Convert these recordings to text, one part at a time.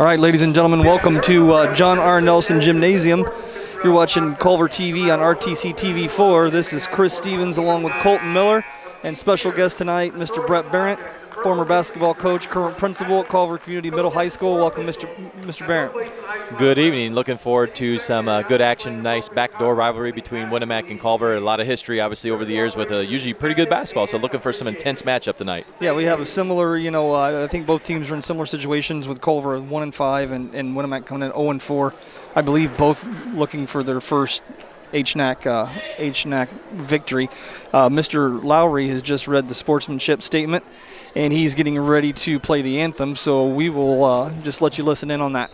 All right, ladies and gentlemen, welcome to uh, John R. Nelson Gymnasium. You're watching Culver TV on RTC TV4. This is Chris Stevens along with Colton Miller and special guest tonight, Mr. Brett Barrett, former basketball coach, current principal at Culver Community Middle High School. Welcome, Mr. Mr. Barrett. Good evening. Looking forward to some uh, good action, nice backdoor rivalry between Winamac and Culver. A lot of history, obviously, over the years with a usually pretty good basketball. So looking for some intense matchup tonight. Yeah, we have a similar, you know, uh, I think both teams are in similar situations with Culver 1 and 5 and, and Winamac coming in 0 and 4. I believe both looking for their first HNAC, uh, HNAC victory. Uh, Mr. Lowry has just read the sportsmanship statement, and he's getting ready to play the anthem. So we will uh, just let you listen in on that.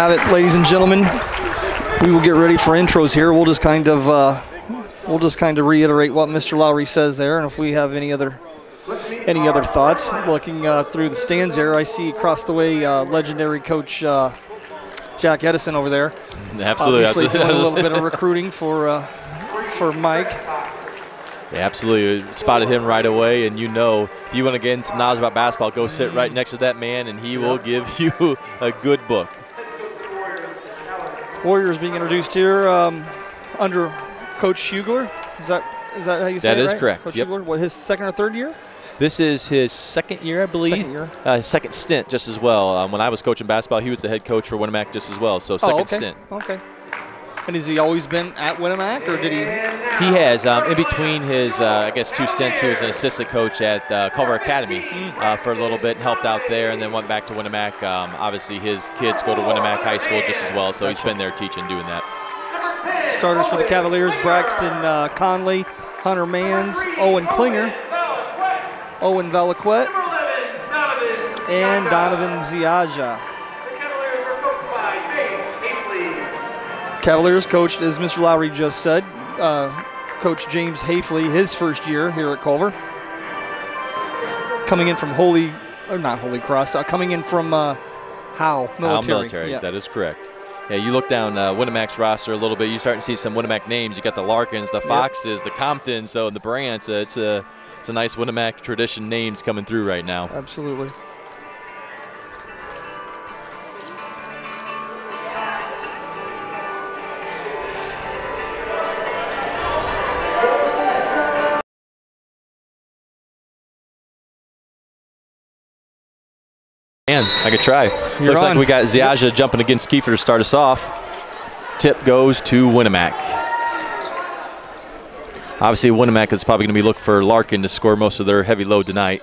Have it, ladies and gentlemen. We will get ready for intros here. We'll just kind of uh, we'll just kind of reiterate what Mr. Lowry says there, and if we have any other any other thoughts, looking uh, through the stands there, I see across the way uh, legendary coach uh, Jack Edison over there. Absolutely, obviously doing a little bit of recruiting for uh, for Mike. Yeah, absolutely. Spotted him right away, and you know, if you want to gain some knowledge about basketball, go sit right next to that man, and he will give you a good book. Warriors being introduced here um, under Coach Hugler. Is that is that how you say that it? That is right? correct. Coach yep. Hugler, what his second or third year? This is his second year, I believe. Second year. Uh, second stint, just as well. Um, when I was coaching basketball, he was the head coach for Winamac, just as well. So second oh, okay. stint. Okay. And has he always been at Winamac, or did he? He has. Um, in between his, uh, I guess, two stints, he was an assistant coach at uh, Culver Academy uh, for a little bit and helped out there, and then went back to Winamac. Um, obviously, his kids go to Winamac High School just as well, so he's been there teaching, doing that. Starters for the Cavaliers: Braxton uh, Conley, Hunter Mans, Owen Klinger, Owen Valaquette, and Donovan Ziaja. Cavaliers coached, as Mr. Lowry just said, uh, Coach James Hafley, his first year here at Culver. Coming in from Holy, or not Holy Cross, uh, coming in from uh, Howe Military. Howe Military, yeah. that is correct. Yeah, you look down uh, Winamac's roster a little bit, you start to see some Winamac names. You got the Larkins, the Foxes, yep. the Comptons, so the Brants. Uh, it's a it's a nice Winamac tradition names coming through right now. Absolutely. Man, I could try. You're Looks on. like we got Ziaja yep. jumping against Kiefer to start us off. Tip goes to Winamac. Obviously, Winamac is probably going to be looking for Larkin to score most of their heavy load tonight.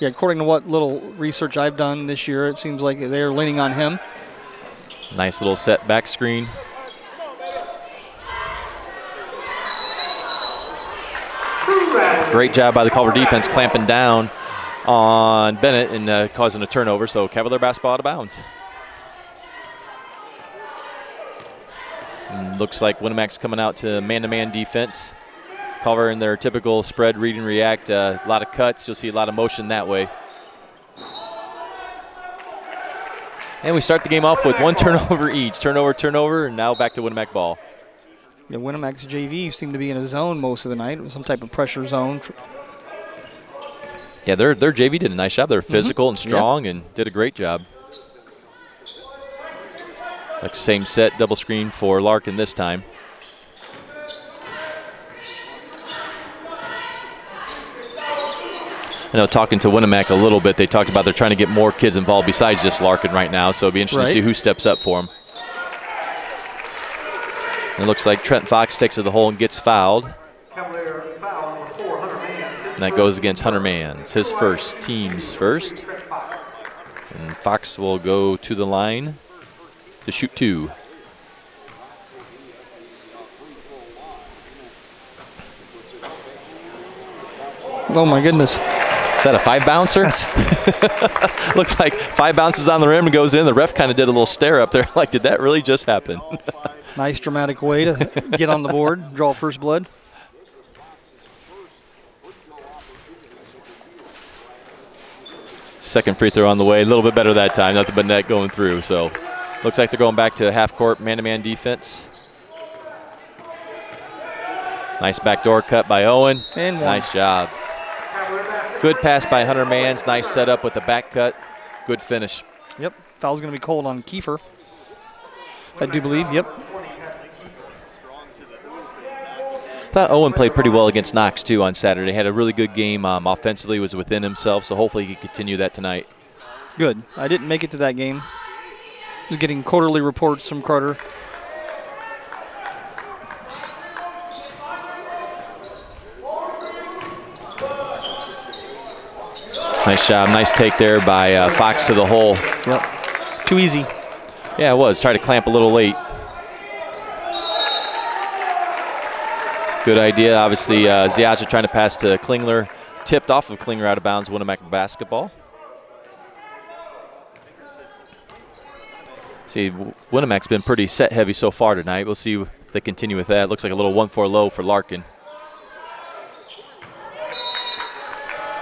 Yeah, according to what little research I've done this year, it seems like they're leaning on him. Nice little set back screen. Great job by the Culver defense clamping down on Bennett and uh, causing a turnover. So Cavalier basketball out of bounds. And looks like Winamac's coming out to man-to-man defense. Culver in their typical spread, read and react. Uh, a lot of cuts. You'll see a lot of motion that way. And we start the game off with one turnover each. Turnover, turnover, and now back to Winamac ball. Yeah, Winamac's JV seemed to be in a zone most of the night, some type of pressure zone. Yeah, their their JV did a nice job. They're mm-hmm. physical and strong yep. and did a great job. Like same set, double screen for Larkin this time. I know talking to Winamac a little bit, they talked about they're trying to get more kids involved besides just Larkin right now, so it'll be interesting right. to see who steps up for him. It looks like Trent Fox takes to the hole and gets fouled. And that goes against Hunter Mans, his first, team's first. And Fox will go to the line to shoot two. Oh my goodness. Is that a five bouncer? Looks like five bounces on the rim and goes in. The ref kind of did a little stare up there, like, did that really just happen? nice dramatic way to get on the board, draw first blood. Second free throw on the way. A little bit better that time. Nothing but net going through. So looks like they're going back to half court man-to-man defense. Nice backdoor cut by Owen. And nice job. Good pass by Hunter Mans. Nice setup with the back cut. Good finish. Yep. Foul's going to be called on Kiefer. I do believe. Yep. Thought Owen played pretty well against Knox too on Saturday. Had a really good game um, offensively. Was within himself. So hopefully he can continue that tonight. Good. I didn't make it to that game. Just getting quarterly reports from Carter. Nice job. Nice take there by uh, Fox to the hole. Yep. Too easy. Yeah, it was. Try to clamp a little late. Good idea. Obviously, uh, Ziaja trying to pass to Klingler. Tipped off of Klingler out of bounds. Winamac basketball. See, Winamac's been pretty set heavy so far tonight. We'll see if they continue with that. Looks like a little 1-4 low for Larkin.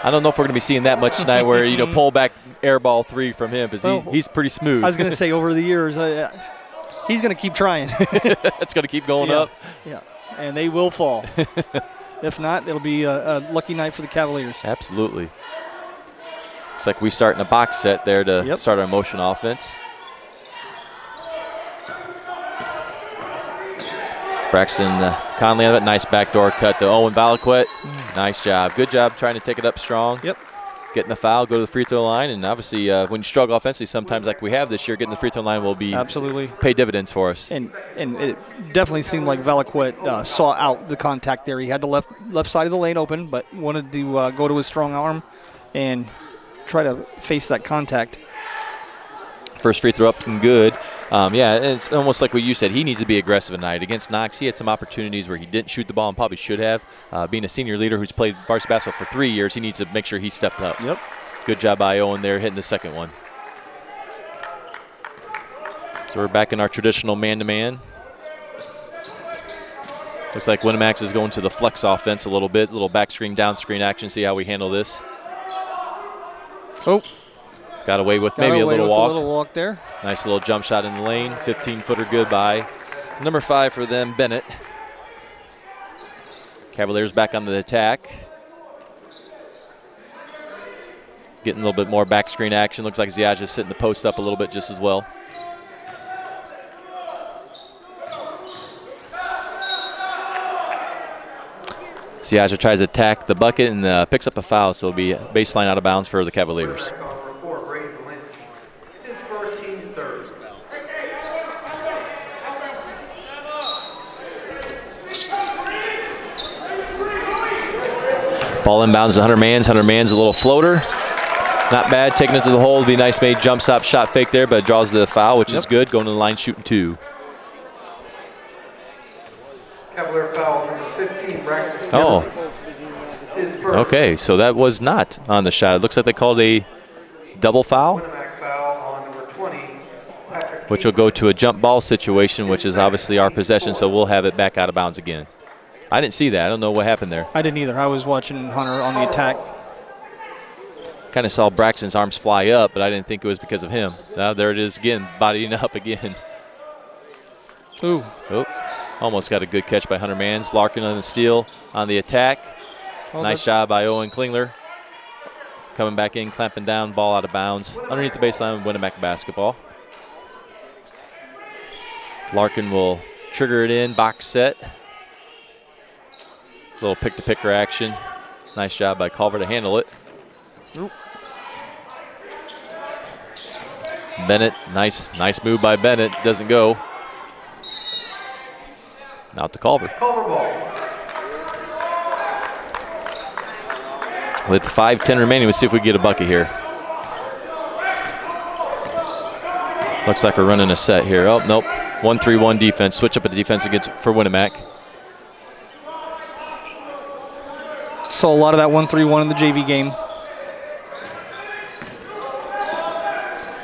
I don't know if we're going to be seeing that much tonight where, you know, pull back air ball three from him because well, he, he's pretty smooth. I was going to say over the years, uh, he's going to keep trying. it's going to keep going yeah. up. Yeah, and they will fall. if not, it'll be a, a, lucky night for the Cavaliers. Absolutely. Looks like we start in a box set there to yep. start our motion offense. Braxton uh, Conley on that nice backdoor cut to Owen Valaquette. Mm. Nice job. Good job trying to take it up strong. Yep. Getting the foul, go to the free throw line, and obviously uh, when you struggle offensively, sometimes like we have this year, getting the free throw line will be absolutely pay dividends for us. And and it definitely seemed like Valaquette uh, saw out the contact there. He had the left left side of the lane open, but wanted to uh, go to his strong arm and try to face that contact. First free throw up and good. Um, yeah, it's almost like what you said. He needs to be aggressive tonight. Against Knox, he had some opportunities where he didn't shoot the ball and probably should have. Uh, being a senior leader who's played varsity basketball for three years, he needs to make sure he stepped up. Yep. Good job by Owen there hitting the second one. So we're back in our traditional man-to-man. Looks like Winamac's is going to the flex offense a little bit, a little back screen, down screen action. See how we handle this. Oh, Got away with Got maybe away a little with walk. A little walk there. Nice little jump shot in the lane. 15 footer good by number five for them, Bennett. Cavaliers back on the attack. Getting a little bit more back screen action. Looks like Ziaj is sitting the post up a little bit just as well. Ziaja tries to attack the bucket and uh, picks up a foul, so it'll be baseline out of bounds for the Cavaliers. Ball inbounds to Hunter Mans. Hunter Mans a little floater. Not bad. Taking it to the hole. Would be nice made jump stop shot fake there, but draws the foul, which yep. is good. Going to the line shooting two. Cavalier foul number 15, Braxton. Oh. Okay, so that was not on the shot. It looks like they called a double foul, which will go to a jump ball situation, which is obviously our possession, so we'll have it back out of bounds again. I didn't see that. I don't know what happened there. I didn't either. I was watching Hunter on the attack. Kind of saw Braxton's arms fly up, but I didn't think it was because of him. Now there it is again, bodying up again. Ooh. Oh, almost got a good catch by Hunter Mans. Larkin on the steal on the attack. Oh, nice job by Owen Klingler. Coming back in, clamping down, ball out of bounds. Underneath the baseline, Winamac basketball. Larkin will trigger it in, box set. Little pick to picker action. Nice job by Culver to handle it. Oop. Bennett, nice, nice move by Bennett. Doesn't go. Out to Culver. With 5-10 remaining, we'll see if we can get a bucket here. Looks like we're running a set here. Oh, nope. 1-3-1 defense. Switch up at the defense against for Winamac. Saw a lot of that 1-3-1 in the JV game.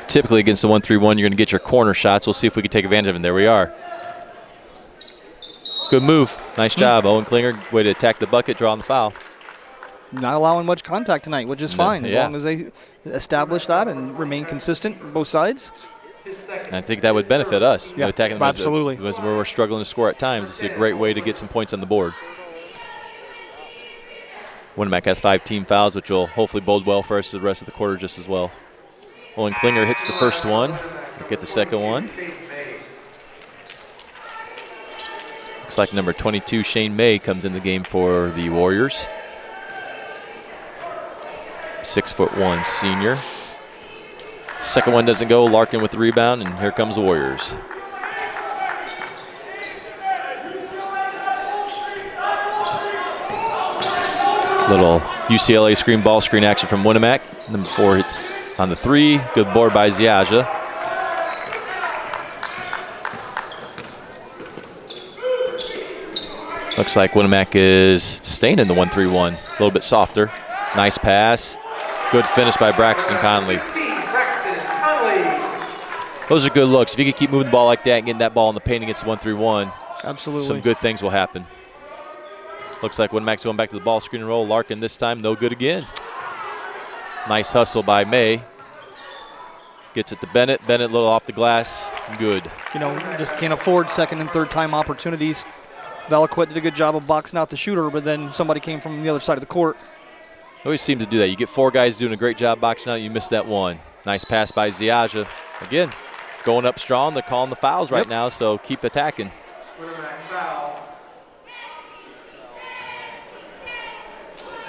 Typically against the 1-3-1, you're going to get your corner shots. We'll see if we can take advantage of them. There we are. Good move. Nice hmm. job, Owen Klinger. Way to attack the bucket, draw drawing the foul. Not allowing much contact tonight, which is fine as long as they establish that and remain consistent on both sides. I think that would benefit us. Yeah, attacking them as a- absolutely. as where we're struggling to score at times. It's a great way to get some points on the board. Winamac has five team fouls, which will hopefully bode well for us the rest of the quarter just as well. Owen Klinger hits the first one. We'll get the second one. Looks like number 22, Shane May, comes in the game for the Warriors. Six foot one senior. Second one doesn't go. Larkin with the rebound, and here comes the Warriors. Little UCLA screen ball screen action from Winamac. Number four hits on the three. Good board by Ziaja. Looks like Winamac is staying in the 1-3-1. A little bit softer. Nice pass. Good finish by Braxton Conley. Those are good looks. If you can keep moving the ball like that and getting that ball in the paint against the 1-3-1, Absolutely. some good things will happen. Looks like Winamac's going back to the ball screen and roll. Larkin this time, no good again. Nice hustle by May. Gets it to Bennett. Bennett a little off the glass. Good. You know, just can't afford second and third time opportunities. Valaquette did a good job of boxing out the shooter, but then somebody came from the other side of the court. Always seems to do that. You get four guys doing a great job boxing out, you miss that one. Nice pass by Ziaja. Again, going up strong. They're calling the fouls right Yep. now, so keep attacking.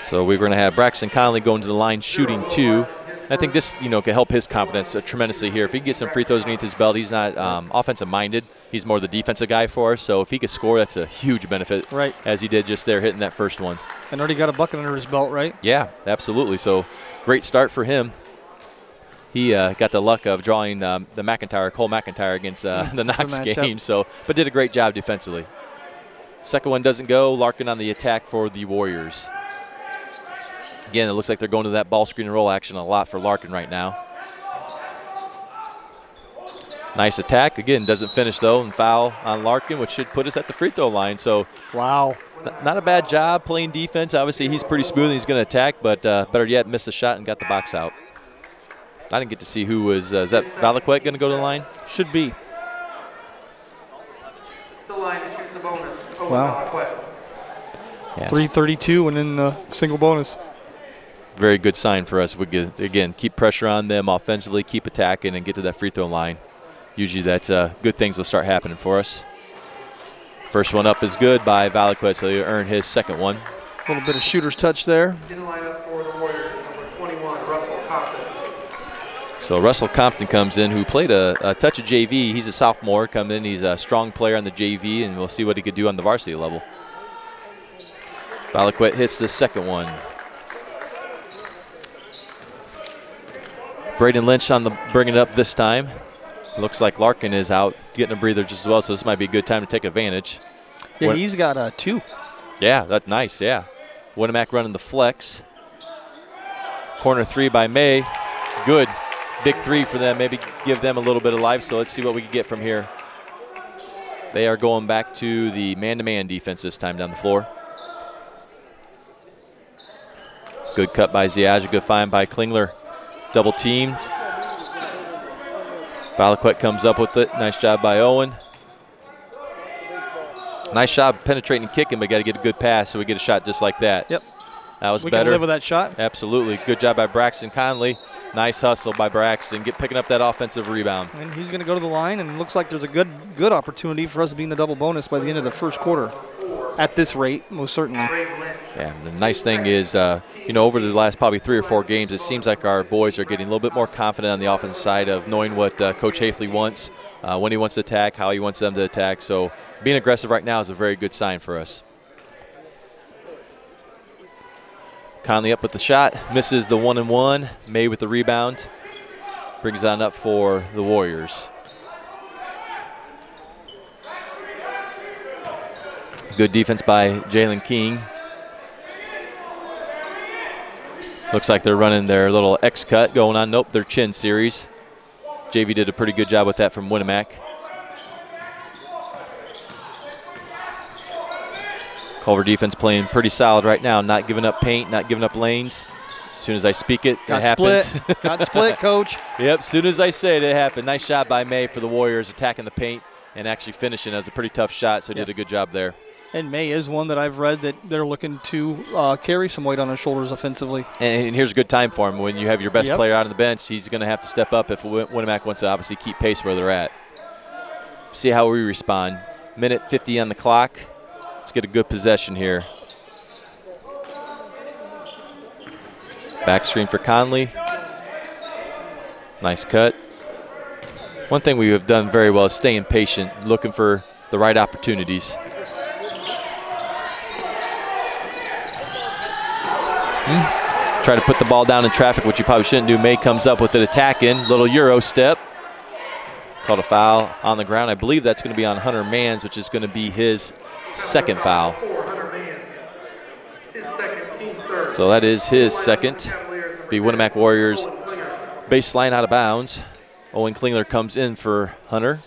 So we're going to have Braxton Conley going to the line shooting two. I think this, you know, can help his confidence uh, tremendously here. If he can get some free throws underneath his belt, he's not um, offensive minded. He's more the defensive guy for us. So if he could score, that's a huge benefit. Right. As he did just there hitting that first one. And already got a bucket under his belt, right? Yeah, absolutely. So great start for him. He uh, got the luck of drawing um, the McIntyre, Cole McIntyre against uh, the Knox matchup. game. So, but did a great job defensively. Second one doesn't go. Larkin on the attack for the Warriors. Again, it looks like they're going to that ball screen and roll action a lot for Larkin right now. Nice attack. Again, doesn't finish though, and foul on Larkin, which should put us at the free throw line. So Wow. Not a bad job playing defense. Obviously, he's pretty smooth and he's going to attack, but uh, better yet, missed the shot and got the box out. I didn't get to see who was. Uh, is that Valaquette going to go to the line? Should be. The line to shoot the bonus. Owen Wow. Yes. 332 and then uh, single bonus. Very good sign for us. If we could, again, keep pressure on them offensively, keep attacking, and get to that free throw line. Usually, that uh, good things will start happening for us. First one up is good by Valaquette, so he'll earn his second one. A little bit of shooter's touch there. In the lineup for the Warriors, number 21, Russell Compton. So Russell Compton comes in, who played a, a touch of JV. He's a sophomore. Come in, he's a strong player on the JV, and we'll see what he could do on the varsity level. Valaquette hits the second one. Braden Lynch on the bringing it up this time. Looks like Larkin is out, getting a breather just as well. So this might be a good time to take advantage. Yeah, he's got a two. Yeah, that's nice. Yeah, Winamac running the flex. Corner three by May. Good. Big three for them. Maybe give them a little bit of life. So let's see what we can get from here. They are going back to the man-to-man defense this time down the floor. Good cut by Ziaja. Good find by Klingler. Double teamed. Valaquette comes up with it. Nice job by Owen. Nice job penetrating and kicking, but got to get a good pass so we get a shot just like that. Yep. That was we better. can live with that shot. Absolutely. Good job by Braxton Conley. Nice hustle by Braxton, get picking up that offensive rebound. And he's going to go to the line, and looks like there's a good good opportunity for us to be in the double bonus by the end of the first quarter. At this rate, most certainly. Yeah, the nice thing is, uh, you know, over the last probably three or four games, it seems like our boys are getting a little bit more confident on the offensive side of knowing what uh, Coach Hafley wants, uh, when he wants to attack, how he wants them to attack. So being aggressive right now is a very good sign for us. Conley up with the shot, misses the one and one. May with the rebound, brings on up for the Warriors. Good defense by Jalen King. Looks like they're running their little X cut going on. Nope, their chin series. JV did a pretty good job with that from Winamac. Culver defense playing pretty solid right now, not giving up paint, not giving up lanes. As soon as I speak it, Got it happens. split. Got split, coach. Yep, as soon as I say it, it happened. Nice job by May for the Warriors attacking the paint and actually finishing. as a pretty tough shot, so he Yep. did a good job there. And May is one that I've read that they're looking to uh, carry some weight on his shoulders offensively. And, and here's a good time for him. When you have your best Yep. player out on the bench, he's going to have to step up if Win- Winamac wants to obviously keep pace where they're at. See how we respond. Minute 50 on the clock. Let's get a good possession here. Back screen for Conley. Nice cut. One thing we have done very well is staying patient, looking for the right opportunities. Hmm. Try to put the ball down in traffic, which you probably shouldn't do. May comes up with an attack in, little Euro step. Called a foul on the ground. I believe that's going to be on Hunter Mans, which is going to be his second foul. So that is his second. Be Winamac Warriors baseline out of bounds. Owen Klingler comes in for Hunter.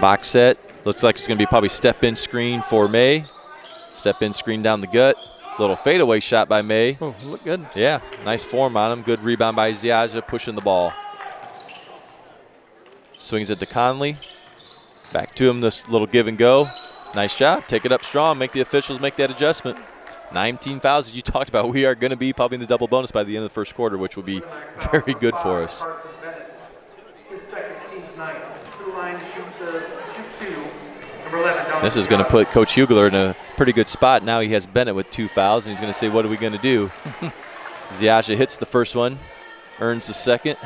Box set. Looks like it's going to be probably step in screen for May. Step in screen down the gut. Little fadeaway shot by May. Oh, look good. Yeah, nice form on him. Good rebound by Ziaja pushing the ball. Swings it to Conley. Back to him, this little give and go. Nice job. Take it up strong. Make the officials make that adjustment. 19 fouls, as you talked about. We are going to be probably in the double bonus by the end of the first quarter, which will be very good for us. Carson Bennett. His second, team's ninth. To the line, shoots, shoots two. Number 11, Donald This is going to put Coach Hugler in a pretty good spot. Now he has Bennett with two fouls, and he's going to say, What are we going to do? Ziaja hits the first one, earns the second.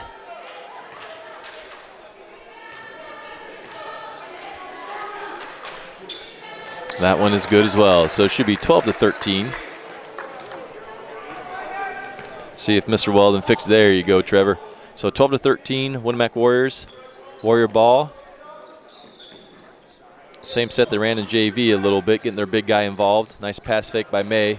That one is good as well. So it should be 12 to 13. See if Mr. Weldon fixed. There you go, Trevor. So 12 to 13, Winamac Warriors. Warrior ball. Same set they ran in JV a little bit, getting their big guy involved. Nice pass fake by May.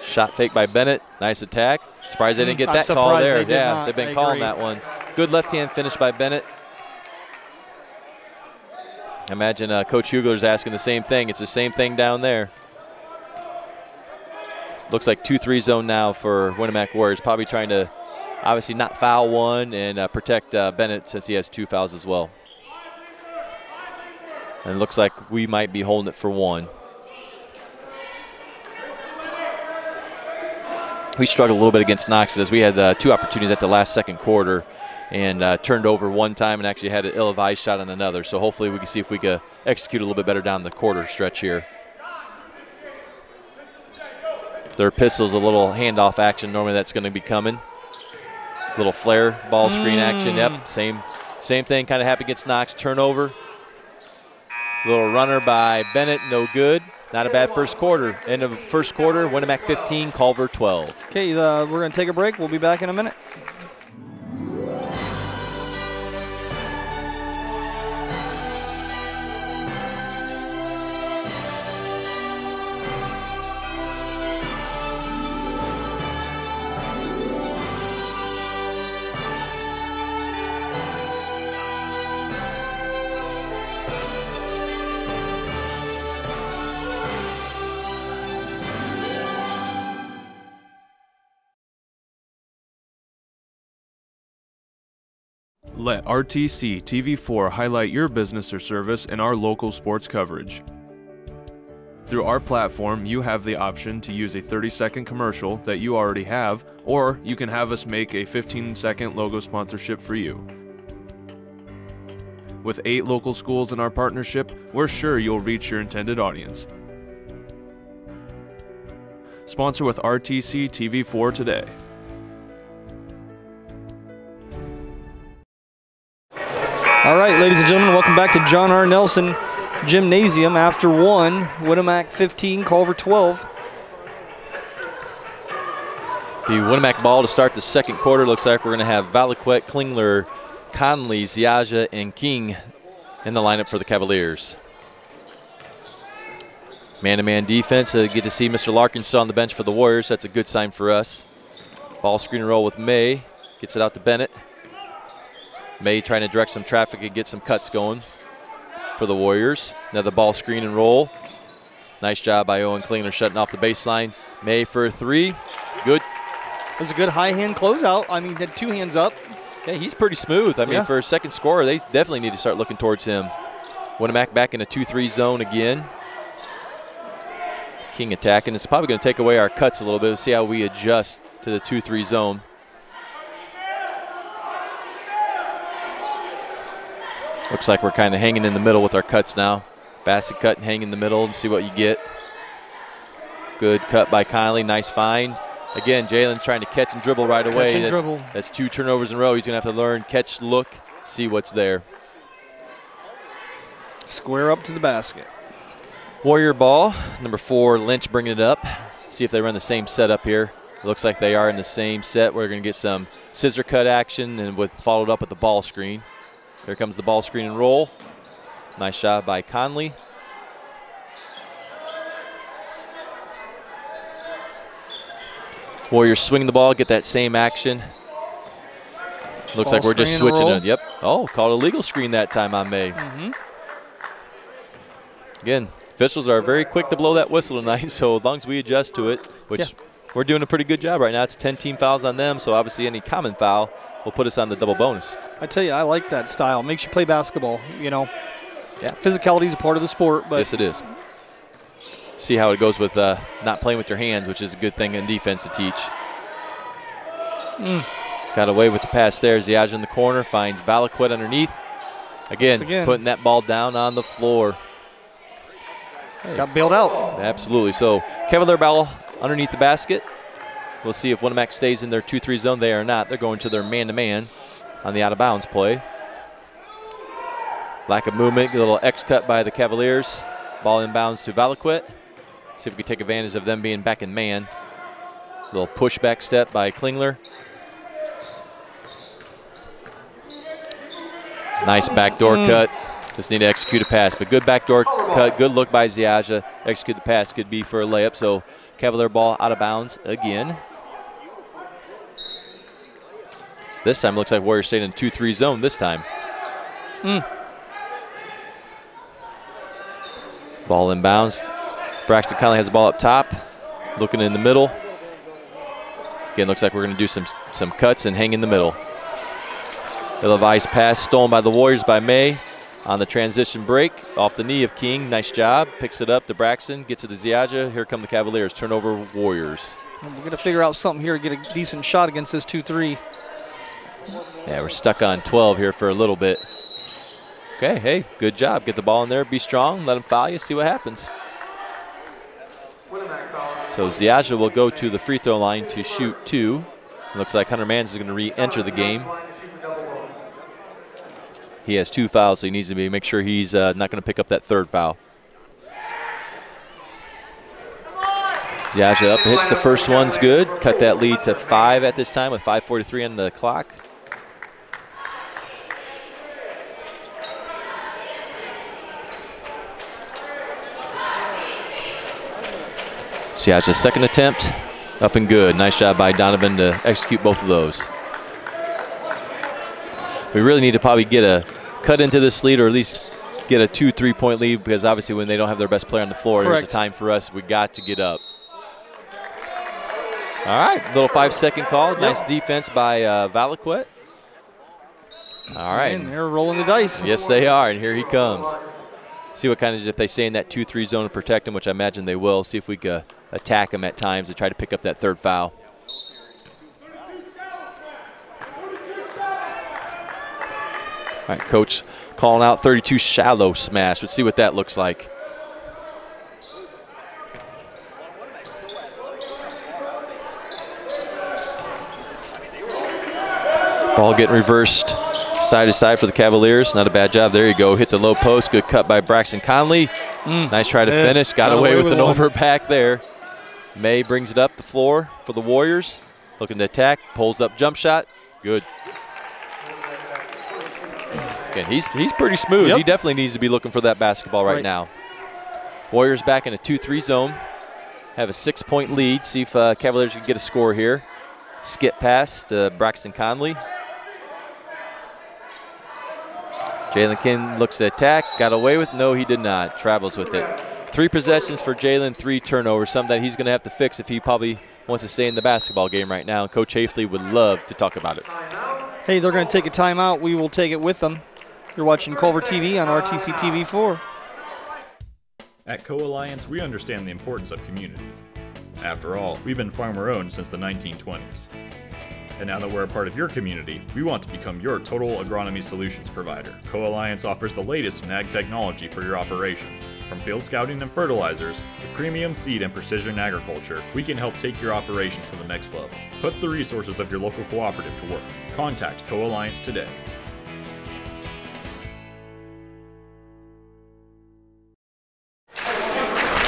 Shot fake by Bennett. Nice attack. Surprised they mm, didn't get I'm that call there. They yeah, not. they've been I calling agree. that one. Good left hand finish by Bennett. Imagine uh, Coach Hugler's asking the same thing. It's the same thing down there. Looks like 2 3 zone now for Winamac Warriors. Probably trying to obviously not foul one and uh, protect uh, Bennett since he has two fouls as well. And it looks like we might be holding it for one. We struggled a little bit against Knox as we had uh, two opportunities at the last second quarter and uh, turned over one time and actually had an ill-advised shot on another. So hopefully we can see if we can execute a little bit better down the quarter stretch here. Their pistol's a little handoff action. Normally that's going to be coming. Little flare ball screen action. Yep, same same thing. Kind of happened against Knox. Turnover. Little runner by Bennett, no good. Not a bad first quarter. End of first quarter, Winamac 15, Culver 12. Okay, uh, we're going to take a break. We'll be back in a minute. Let RTC TV4 highlight your business or service in our local sports coverage. Through our platform, you have the option to use a 30 second commercial that you already have, or you can have us make a 15 second logo sponsorship for you. With eight local schools in our partnership, we're sure you'll reach your intended audience. Sponsor with RTC TV4 today. All right, ladies and gentlemen, welcome back to John R. Nelson Gymnasium after one, Winamac 15, Culver 12. The Winamac ball to start the second quarter. Looks like we're going to have Valaquette, Klingler, Conley, Ziaja, and King in the lineup for the Cavaliers. Man-to-man defense. Uh, get to see Mr. Larkinson on the bench for the Warriors. That's a good sign for us. Ball screen and roll with May. Gets it out to Bennett. May trying to direct some traffic and get some cuts going for the Warriors. Another ball screen and roll. Nice job by Owen Klingler shutting off the baseline. May for a three. Good. It was a good high hand closeout. I mean, had two hands up. Yeah, he's pretty smooth. I mean, Yeah. for a second scorer, they definitely need to start looking towards him. Winamac back in a 2-3 zone again. King attacking. It's probably going to take away our cuts a little bit. We'll see how we adjust to the 2-3 zone. Looks like we're kind of hanging in the middle with our cuts now. Bassett cut and hang in the middle and see what you get. Good cut by Conley. Nice find. Again, Jalen's trying to catch and dribble right away. Catch and That- dribble. That's two turnovers in a row. He's going to have to learn catch, look, see what's there. Square up to the basket. Warrior ball, number four, Lynch bringing it up. See if they run the same setup here. Looks like they are in the same set. We're going to get some scissor cut action and with followed up with the ball screen. Here comes the ball screen and roll. Nice shot by Conley. Warriors swing the ball, get that same action. Looks Ball like we're just switching it. Yep. Oh, called a legal screen that time on May. Again, officials are very quick to blow that whistle tonight, so as long as we adjust to it, which Yeah. we're doing a pretty good job right now. It's 10 team fouls on them, so obviously any common foul will put us on the double bonus. I tell you, I like that style. Makes you play basketball. You know, Yeah. physicality is a part of the sport, but yes, it is. See how it goes with uh, not playing with your hands, which is a good thing in defense to teach. Mm. Got away with the pass there. Ziaj in the corner finds Valaquette underneath. Again, again. putting that ball down on the floor. got bailed out. Absolutely. So Cavalier ball underneath the basket. We'll see if Winamac stays in their 2-3 zone. They are not. They're going to their man-to-man on the out-of-bounds play. Lack of movement. A little X cut by the Cavaliers. Ball inbounds to Valaquette. See if we can take advantage of them being back in man. Little pushback step by Klingler. Nice backdoor hmm. cut. Just need to execute a pass, but good backdoor cut. Good look by Ziaja. Execute the pass could be for a layup. So Cavalier ball out of bounds again. This time looks like Warriors staying in 2-3 zone this time. Hmm. Ball inbounds. Braxton Conley has the ball up top, looking in the middle. Again, looks like we're going to do some some cuts and hang in the middle. Ill-advised pass stolen by the Warriors by May on the transition break off the knee of King. Nice job. Picks it up to Braxton, gets it to Ziaja. Here come the Cavaliers. Turnover Warriors. We're going to figure out something here get a decent shot against this 2 3. Yeah, we're stuck on 12 here for a little bit. Okay, hey, good job. Get the ball in there, be strong, let them foul you, see what happens. So Ziaja will go to the free throw line to shoot two. Looks like Hunter Mans is going to re-enter the game. He has two fouls, so he needs to be make sure he's uh, not going to pick up that third foul. Ziaja up, hits the first one's good. Cut that lead to five at this time with 5:43 on the clock. Ziaja's second attempt, up and good. Nice job by Donovan to execute both of those. We really need to probably get a cut into this lead or at least get a two, three point lead because obviously when they don't have their best player on the floor, there's a time for us. We got to get up. All right, little five second call. Nice defense by uh, Valaquette. All right. And they're rolling the dice. Yes, they are, and here he comes. See what kind of if they stay in that two-three zone and protect him, which I imagine they will. See if we can attack him at times to try to pick up that third foul. All right, coach calling out 32 shallow smash. Let's see what that looks like. Ball getting reversed side to side for the Cavaliers. Not a bad job. There you go. Hit the low post. Good cut by Braxton Conley. Mm. Nice try to yeah. finish. Got, Got away, away, with, with an one. over back there. May brings it up the floor for the Warriors. Looking to attack. Pulls up jump shot. Good. Again, he's, he's pretty smooth. Yep. He definitely needs to be looking for that basketball right, right. now. Warriors back in a 2-3 zone. Have a six-point lead. See if uh, Cavaliers can get a score here. Skip pass to Braxton Conley. Jalen King looks to attack. Got away with No, he did not. Travels with it. Three possessions for Jalen, three turnovers, something that he's going to have to fix if he probably wants to stay in the basketball game right now. Coach Hafley would love to talk about it. Hey, they're going to take a timeout. We will take it with them. You're watching Culver TV on RTC TV4. At Co Alliance, we understand the importance of community. After all, we've been farmer owned since the 1920s. And now that we're a part of your community, we want to become your total agronomy solutions provider. Co Alliance offers the latest in ag technology for your operation. From field scouting and fertilizers to premium seed and precision agriculture, we can help take your operation to the next level. Put the resources of your local cooperative to work. Contact Co Alliance today.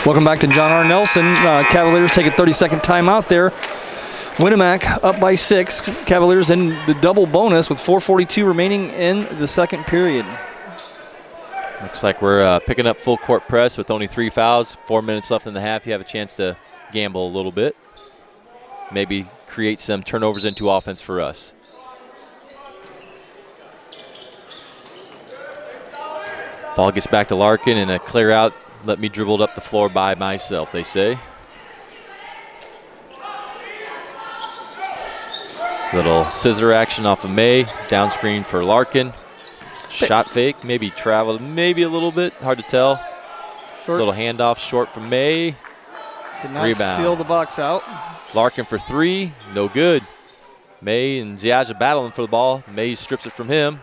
Welcome back to John R. Nelson. Uh, Cavaliers take a 30 second timeout there. Winamac up by six. Cavaliers in the double bonus with 4.42 remaining in the second period. Looks like we're uh, picking up full court press with only three fouls. Four minutes left in the half. You have a chance to gamble a little bit. Maybe create some turnovers into offense for us. Ball gets back to Larkin and a clear out. Let me dribble up the floor by myself, they say. Little scissor action off of May. Down screen for Larkin. Shot fake, maybe traveled maybe a little bit. Hard to tell. Short. Little handoff short from May. Did not Rebound. seal the box out. Larkin for three, no good. May and Ziaja battling for the ball. May strips it from him.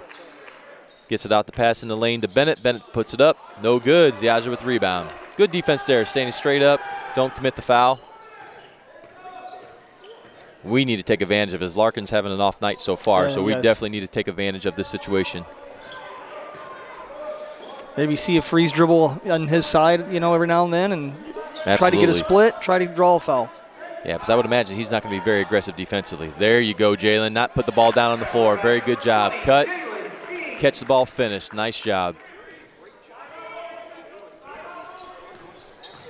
Gets it out the pass in the lane to Bennett. Bennett puts it up. No good. Ziaja with rebound. Good defense there. Standing straight up. Don't commit the foul we need to take advantage of. As Larkin's having an off night so far, yeah, so we yes. definitely need to take advantage of this situation. Maybe see a freeze dribble on his side, you know, every now and then, and Absolutely. try to get a split, try to draw a foul. Yeah, because I would imagine he's not going to be very aggressive defensively. There you go, Jalen. Not put the ball down on the floor. Very good job. Cut, catch the ball, finish. Nice job.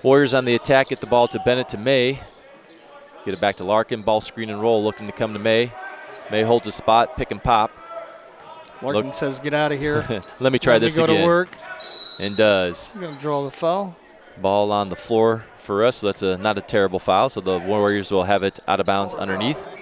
Warriors on the attack. Get the ball to Bennett to May. Get it back to Larkin. Ball screen and roll looking to come to May. May holds a spot, pick and pop. Larkin Look. says, get out of here. Let me try Let this me go again. to work. And does. You're going to draw the foul. Ball on the floor for us, so that's a not a terrible foul. So the Warriors will have it out of bounds underneath.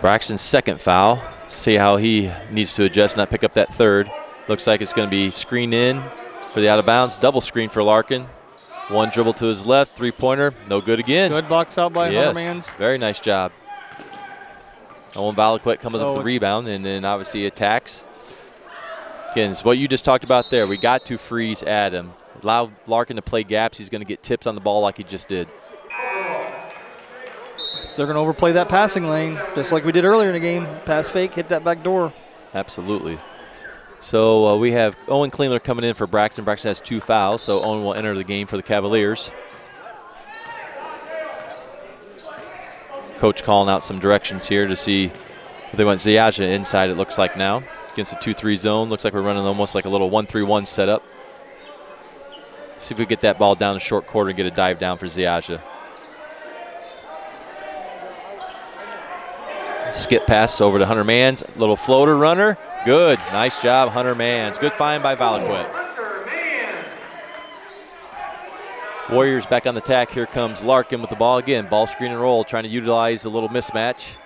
Braxton's second foul. See how he needs to adjust, and not pick up that third. Looks like it's going to be screened in for the out of bounds. Double screen for Larkin. One dribble to his left, three pointer, no good again. Good box out by yes, Huntermans. Very nice job. Owen Valaquette comes oh. up with the oh. rebound and then obviously attacks. Again, it's what you just talked about there. We got to freeze Adam. Allow Larkin to play gaps. He's going to get tips on the ball like he just did. They're going to overplay that passing lane, just like we did earlier in the game. Pass fake, hit that back door. Absolutely. So uh, we have Owen Klingler coming in for Braxton. Braxton has two fouls, so Owen will enter the game for the Cavaliers. Coach calling out some directions here to see if they want Ziaja inside, it looks like now. Against the 2-3 zone. Looks like we're running almost like a little 1-3-1 setup. See if we get that ball down the short quarter and get a dive down for Ziaja. Skip pass over to Hunter Mans. Little floater runner. Good. Nice job, Hunter Mans. Good find by Valaquette. Warriors back on the attack. Here comes Larkin with the ball again. Ball screen and roll, trying to utilize a little mismatch.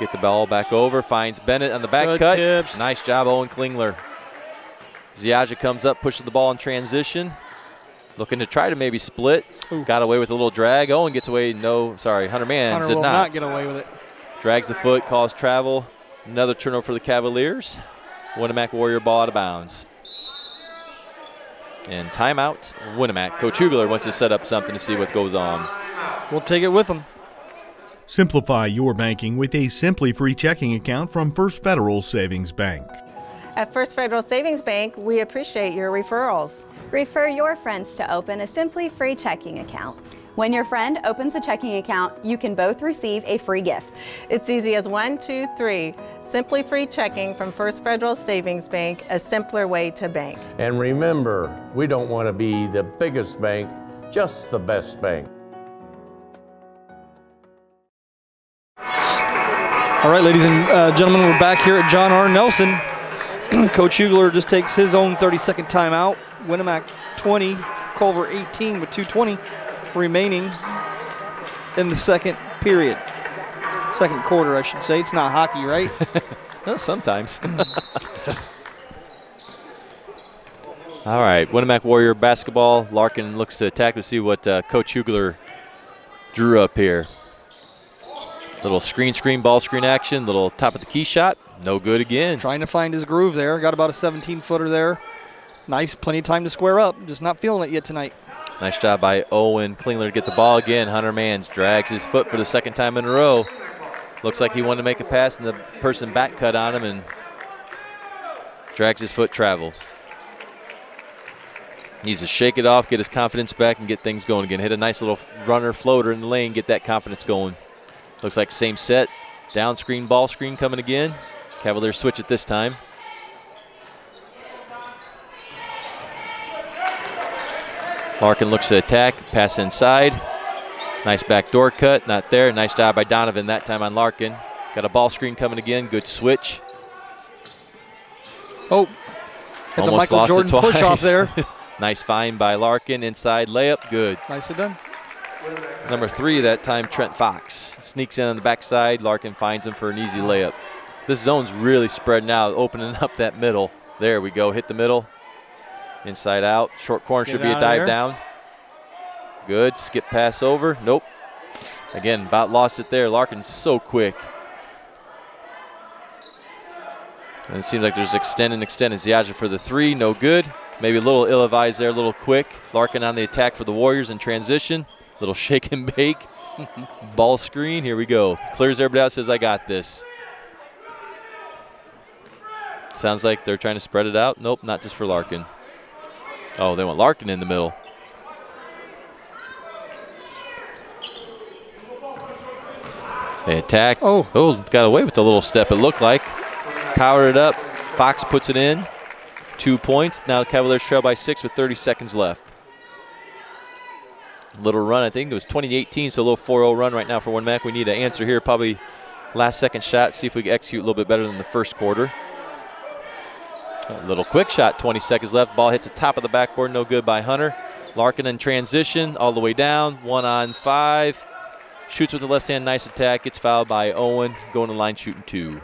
Get the ball back over, finds Bennett on the back Good cut. tips. Nice job, Owen Klingler. Ziaja comes up, pushes the ball in transition. Looking to try to maybe split. Ooh. Got away with a little drag. Owen gets away. No, sorry, Hunter Mans Hunter did will not. not get away with it. Drags the foot, calls travel. Another turnover for the Cavaliers. Winamac Warrior ball out of bounds. And timeout, Winamac. Coach Hugler wants to set up something to see what goes on. We'll take it with them. Simplify your banking with a Simply Free checking account from First Federal Savings Bank. At First Federal Savings Bank, we appreciate your referrals. Refer your friends to open a Simply Free checking account. When your friend opens a checking account, you can both receive a free gift. It's easy as one, two, three. Simply free checking from First Federal Savings Bank, a simpler way to bank. And remember, we don't want to be the biggest bank, just the best bank. All right, ladies and uh, gentlemen, we're back here at John R. Nelson. Coach Hugler just takes his own 30-second timeout. Winamac 20, Culver 18 with 2:20 remaining in the second period. Second quarter, I should say. It's not hockey, right? Well, sometimes. All right, Winamac Warrior basketball. Larkin looks to attack to see what uh, Coach Hugler drew up here. Little screen, screen, ball screen action. Little top of the key shot. No good again. Trying to find his groove there. Got about a 17-footer there. Nice, plenty of time to square up. Just not feeling it yet tonight. Nice job by Owen Klingler to get the ball again. Hunter Mans drags his foot for the second time in a row. Looks like he wanted to make a pass and the person back cut on him and drags his foot travel. Needs to shake it off, get his confidence back, and get things going again. Hit a nice little runner floater in the lane, get that confidence going. Looks like same set. Down screen, ball screen coming again. Cavaliers switch it this time. Larkin looks to attack, pass inside. Nice backdoor cut, not there. Nice job by Donovan that time on Larkin. Got a ball screen coming again, good switch. Oh, had the Michael lost it Jordan push off there. nice find by Larkin, inside layup, good. Nicely done. Number three that time, Trent Fox. Sneaks in on the backside. Larkin finds him for an easy layup. This zone's really spreading out, opening up that middle. There we go, hit the middle. Inside out. Short corner Get should be a dive down. Good. Skip pass over. Nope. Again, about lost it there. Larkin's so quick. And it seems like there's extend and extend. And Ziaja for the three, no good. Maybe a little ill-advised there, a little quick. Larkin on the attack for the Warriors in transition. Little shake and bake. Ball screen, here we go. Clears everybody out, says, I got this. Sounds like they're trying to spread it out. Nope, not just for Larkin. Oh, they want Larkin in the middle. They attack. Oh. oh, got away with the little step, it looked like. Powered it up. Fox puts it in. Two points. Now the Cavaliers trail by six with 30 seconds left. Little run, I think it was 2018, so a little 4-0 run right now for Winamac. We need an answer here, probably last second shot, see if we can execute a little bit better than the first quarter. A little quick shot, 20 seconds left. Ball hits the top of the backboard, no good by Hunter. Larkin in transition, all the way down, one on five. Shoots with the left hand, nice attack. Gets fouled by Owen, going to the line shooting two.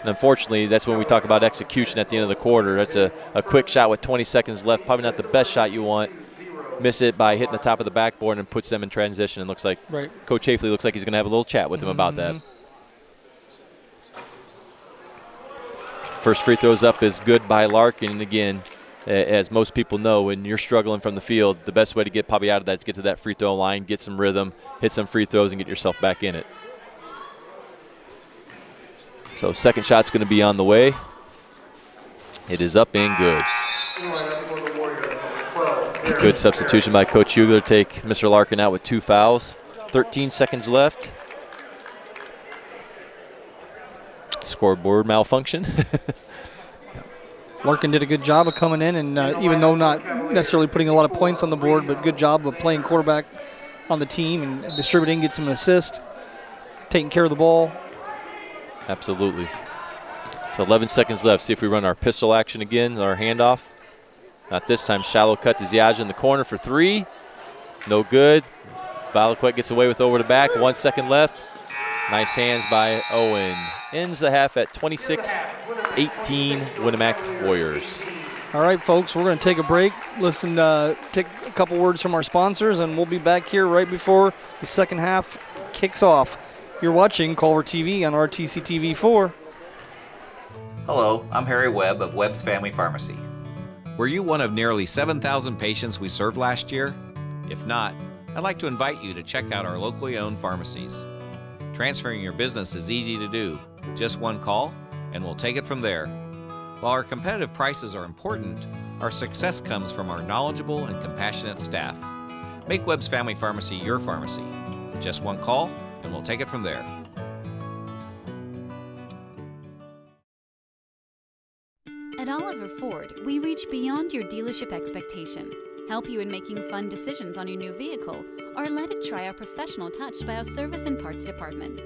And unfortunately, that's when we talk about execution at the end of the quarter. That's a, a quick shot with 20 seconds left. Probably not the best shot you want. Miss it by hitting the top of the backboard and puts them in transition. And looks like Right. Coach Hafley looks like he's going to have a little chat with him about that. Mm-hmm. First free throws up is good by Larkin. And again, as most people know, when you're struggling from the field, the best way to get probably out of that is get to that free throw line, get some rhythm, hit some free throws, and get yourself back in it. So second shot's going to be on the way. It is up and good. Good substitution by Coach Hugler take Mr. Larkin out with two fouls. 13 seconds left. Scoreboard malfunction. Larkin did a good job of coming in, and uh, even though not necessarily putting a lot of points on the board, but good job of playing quarterback on the team and distributing, get some assist, taking care of the ball. Absolutely. So 11 seconds left. See if we run our pistol action again, our handoff. Not this time. Shallow cut to Ziaja in the corner for three. No good. Valaquet gets away with over the back. One second left. Nice hands by Owen. Ends the half at 26-18 Winamac Warriors. All right, folks, we're going to take a break. Listen, uh, take a couple words from our sponsors, and we'll be back here right before the second half kicks off. You're watching Culver TV on RTC TV 4. Hello, I'm Harry Webb of Webb's Family Pharmacy. Were you one of nearly 7,000 patients we served last year? If not, I'd like to invite you to check out our locally owned pharmacies. Transferring your business is easy to do. Just one call, and we'll take it from there. While our competitive prices are important, our success comes from our knowledgeable and compassionate staff. Make Webb's Family Pharmacy your pharmacy. Just one call, and we'll take it from there. At Oliver Ford, we reach beyond your dealership expectation, help you in making fun decisions on your new vehicle, or let it try our professional touch by our service and parts department.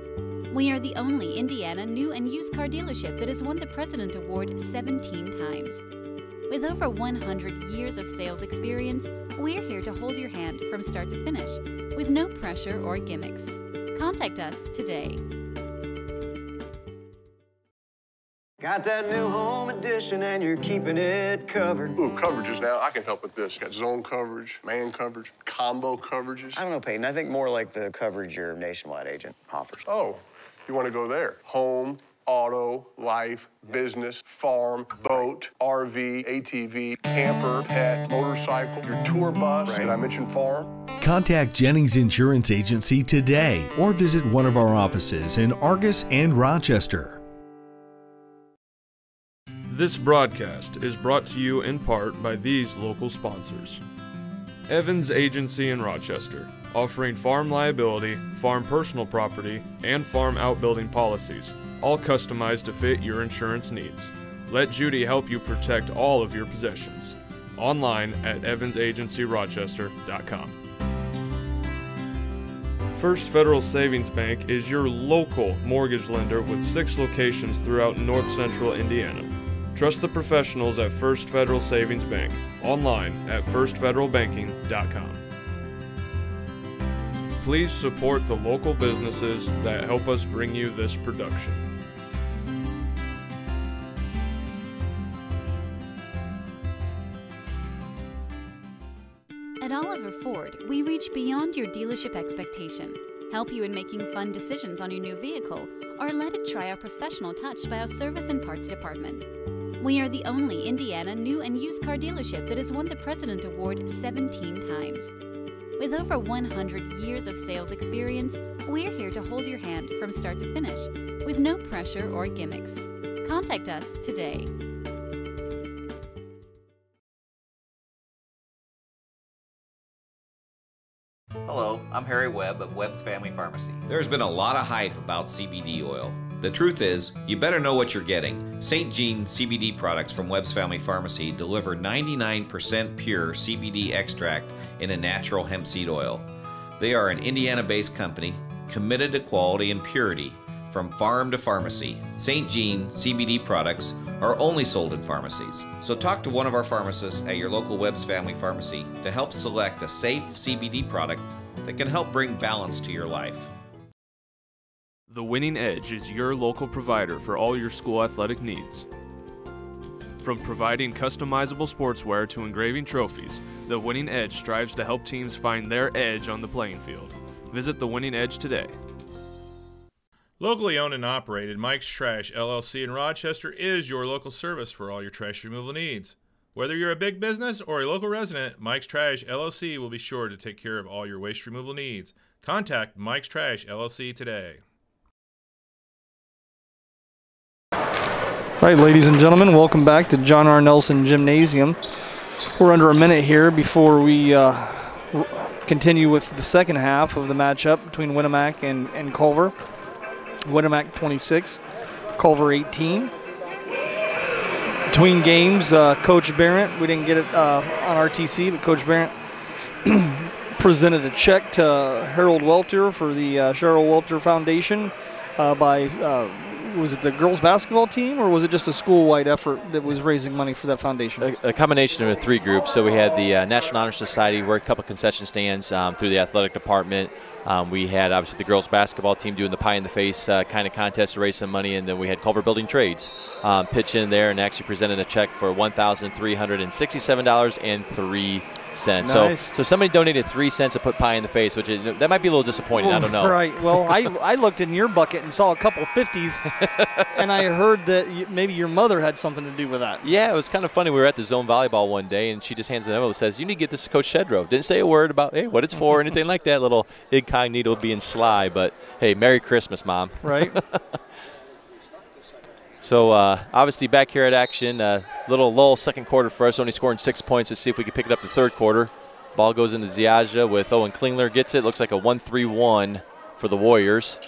We are the only Indiana new and used car dealership that has won the President Award 17 times. With over 100 years of sales experience, we're here to hold your hand from start to finish, with no pressure or gimmicks. Contact us today. Got that new home edition and you're keeping it covered. Ooh, coverages now. I can help with this. Got zone coverage, man coverage, combo coverages. I don't know, Peyton. I think more like the coverage your nationwide agent offers. Oh, you want to go there? Home, auto, life, business, farm, boat, RV, ATV, camper, pet, motorcycle, your tour bus. Right. Did I mention farm? Contact Jennings Insurance Agency today or visit one of our offices in Argus and Rochester. This broadcast is brought to you in part by these local sponsors Evans Agency in Rochester, offering farm liability, farm personal property, and farm outbuilding policies, all customized to fit your insurance needs. Let Judy help you protect all of your possessions. Online at evansagencyrochester.com. First Federal Savings Bank is your local mortgage lender with six locations throughout north central Indiana. Trust the professionals at First Federal Savings Bank online at firstfederalbanking.com. Please support the local businesses that help us bring you this production. At Oliver Ford, we reach beyond your dealership expectation, help you in making fun decisions on your new vehicle, or let it try our professional touch by our service and parts department. We are the only Indiana new and used car dealership that has won the President Award 17 times. With over 100 years of sales experience, we're here to hold your hand from start to finish, with no pressure or gimmicks. Contact us today. Hello, I'm Harry Webb of Webb's Family Pharmacy. There's been a lot of hype about CBD oil. The truth is, you better know what you're getting. St. Jean CBD products from Webb's Family Pharmacy deliver 99% pure CBD extract in a natural hemp seed oil. They are an Indiana based company committed to quality and purity from farm to pharmacy. St. Jean CBD products are only sold in pharmacies. So talk to one of our pharmacists at your local Webb's Family Pharmacy to help select a safe CBD product that can help bring balance to your life. The Winning Edge is your local provider for all your school athletic needs. From providing customizable sportswear to engraving trophies, The Winning Edge strives to help teams find their edge on the playing field. Visit The Winning Edge today. Locally owned and operated, Mike's Trash LLC in Rochester is your local service for all your trash removal needs. Whether you're a big business or a local resident, Mike's Trash LLC will be sure to take care of all your waste removal needs. Contact Mike's Trash LLC today. All right, ladies and gentlemen, welcome back to John R. Nelson Gymnasium. We're under a minute here before we uh, continue with the second half of the matchup between Winamac and, and Culver. Winamac 26, Culver 18. Between games, uh, Coach Barrett, we didn't get it uh, on RTC, but Coach Barrett presented a check to Harold Welter for the uh, Cheryl Welter Foundation uh, by uh, was it the girls basketball team or was it just a school-wide effort that was raising money for that foundation? A, a combination of three groups. So we had the uh, National Honor Society, worked a couple concession stands um, through the athletic department. Um, we had obviously the girls basketball team doing the pie in the face uh, kind of contest to raise some money, and then we had Culver Building Trades um, pitch in there and actually presented a check for one thousand three hundred and sixty-seven dollars and three cents. Nice. So, so somebody donated three cents to put pie in the face, which is, that might be a little disappointing. I don't know. Right. Well, I, I looked in your bucket and saw a couple 50s, and I heard that maybe your mother had something to do with that. Yeah, it was kind of funny. We were at the zone volleyball one day, and she just hands an envelope and says, "You need to get this to Coach Shedrow." Didn't say a word about hey what it's for or anything like that. Little incognito being sly, but hey, Merry Christmas, Mom. Right. So uh, obviously back here at action, a uh, little lull second quarter for us, only scoring six points. Let's see if we can pick it up the third quarter. Ball goes into Ziaja with Owen Klingler gets it. Looks like a 1-3-1 for the Warriors.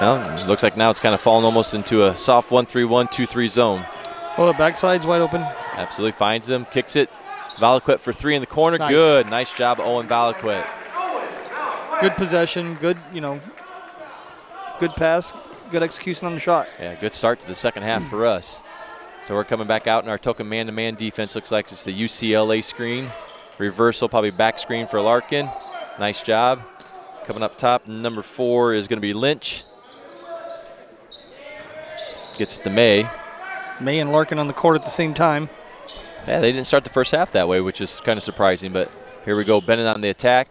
Well, looks like now it's kind of fallen almost into a soft 1-3-1, 2-3 zone. Well, the backside's wide open. Absolutely finds him, kicks it. Valaquet for three in the corner. Nice. Good. Nice job, Owen Valaquet. Good possession. Good, you know, good pass. Good execution on the shot. Yeah, good start to the second half for us. So we're coming back out in our token man-to-man defense. Looks like it's the UCLA screen. Reversal, probably back screen for Larkin. Nice job. Coming up top, number four is going to be Lynch. Gets it to May. May and Larkin on the court at the same time. Yeah, they didn't start the first half that way, which is kind of surprising. But here we go. Bennett on the attack.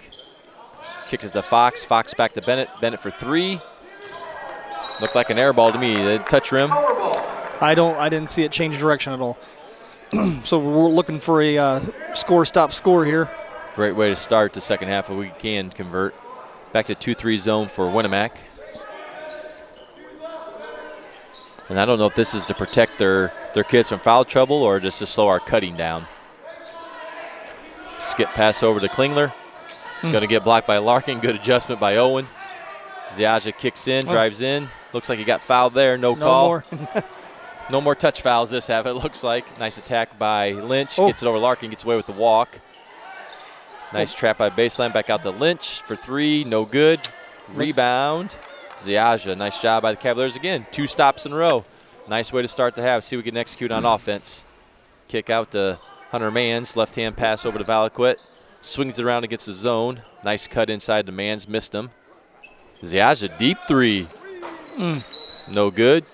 Kicks it to Fox. Fox back to Bennett. Bennett for three. Looked like an air ball to me. They touch rim. I don't. I didn't see it change direction at all. so we're looking for a uh, score, stop, score here. Great way to start the second half if we can convert. Back to 2-3 zone for Winamac. And I don't know if this is to protect their, their kids from foul trouble or just to slow our cutting down. Skip pass over to Klingler. Hmm. Going to get blocked by Larkin. Good adjustment by Owen. Ziaja kicks in, Oh. drives in. Looks like he got fouled there. No, No call. more. no more touch fouls this half, it looks like. Nice attack by Lynch. Oh. Gets it over Larkin, gets away with the walk. Nice trap by baseline. Back out to Lynch for three. No good. Rebound. Ziaja. Nice job by the Cavaliers again. Two stops in a row. Nice way to start the half. See if we can execute on offense. Kick out to Hunter Mans. Left hand pass over to Valaquet. Swings it around against the zone. Nice cut inside to Mans. Missed him. Ziaja deep three. Mm. No good.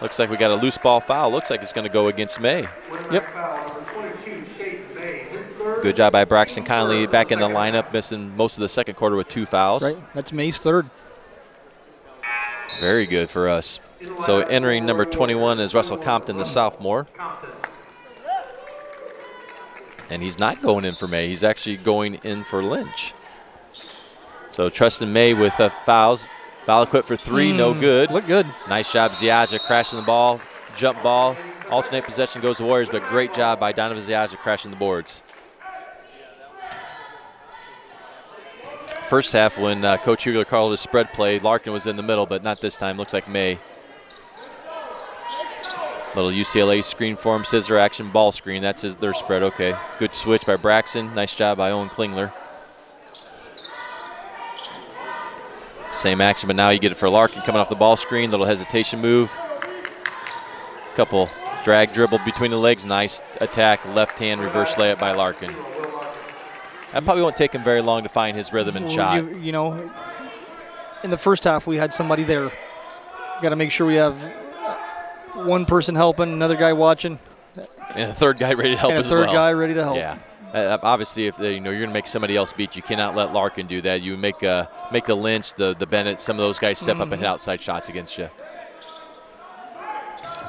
Looks like we got a loose ball foul. Looks like it's going to go against May. Yep. Good job by Braxton Conley back in the lineup, missing most of the second quarter with two fouls. Right. That's May's third. Very good for us. So entering number 21 is Russell Compton, the sophomore. And he's not going in for May. He's actually going in for Lynch. So Tristan May with uh, fouls. Valaquit for three, no Mm, good. Look good. Nice job, Ziaja crashing the ball, jump ball. Alternate possession goes to Warriors, but great job by Donovan Ziaja crashing the boards. First half, when uh, Coach Hugler called his spread play, Larkin was in the middle, but not this time. Looks like May. Little UCLA screen form, scissor action, ball screen. That's his, their spread. Okay. Good switch by Braxton. Nice job by Owen Klingler. Same action, but now you get it for Larkin coming off the ball screen. Little hesitation move. Couple drag dribble between the legs. Nice attack, left hand reverse layup by Larkin. That probably won't take him very long to find his rhythm and Well, shot. You, you know, in the first half we had somebody there. Got to make sure we have one person helping, another guy watching. And a third guy ready to help And a third well. guy ready to help. Yeah. Uh, obviously, if they, you know you're going to make somebody else beat, you cannot let Larkin do that. You make uh, make the Lynch, the the Bennett, some of those guys step up and hit outside shots against you.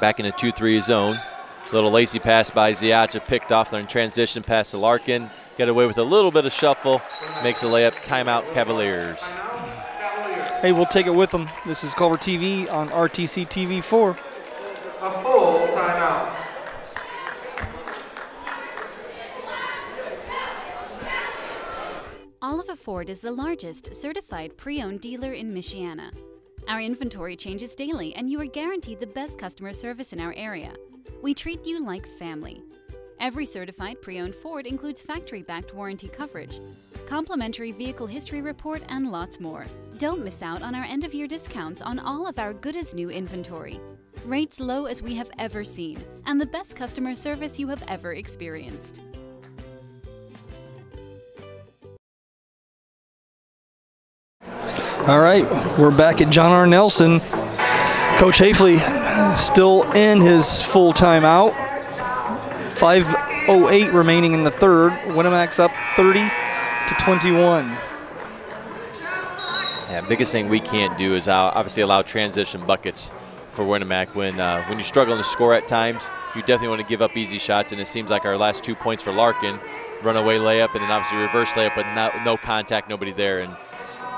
Back in the two-three zone, little lazy pass by Ziaja, picked off there in transition pass to Larkin. Get away with a little bit of shuffle, makes a layup. Timeout, Cavaliers. Hey, we'll take it with them. This is Culver TV on RTC TV4. A full timeout. Oliver Ford is the largest certified pre owned dealer in Michiana. Our inventory changes daily, and you are guaranteed the best customer service in our area. We treat you like family. Every certified pre owned Ford includes factory backed warranty coverage, complimentary vehicle history report, and lots more. Don't miss out on our end of year discounts on all of our good as new inventory. Rates low as we have ever seen, and the best customer service you have ever experienced. All right, we're back at John R. Nelson. Coach Hafley still in his full timeout. 5.08 remaining in the third. Winamac's up 30 to 21. Yeah, biggest thing we can't do is obviously allow transition buckets for Winamac. When uh, when you're struggling to score at times, you definitely want to give up easy shots, and it seems like our last two points for Larkin, runaway layup, and then obviously reverse layup, but no, no contact, nobody there, and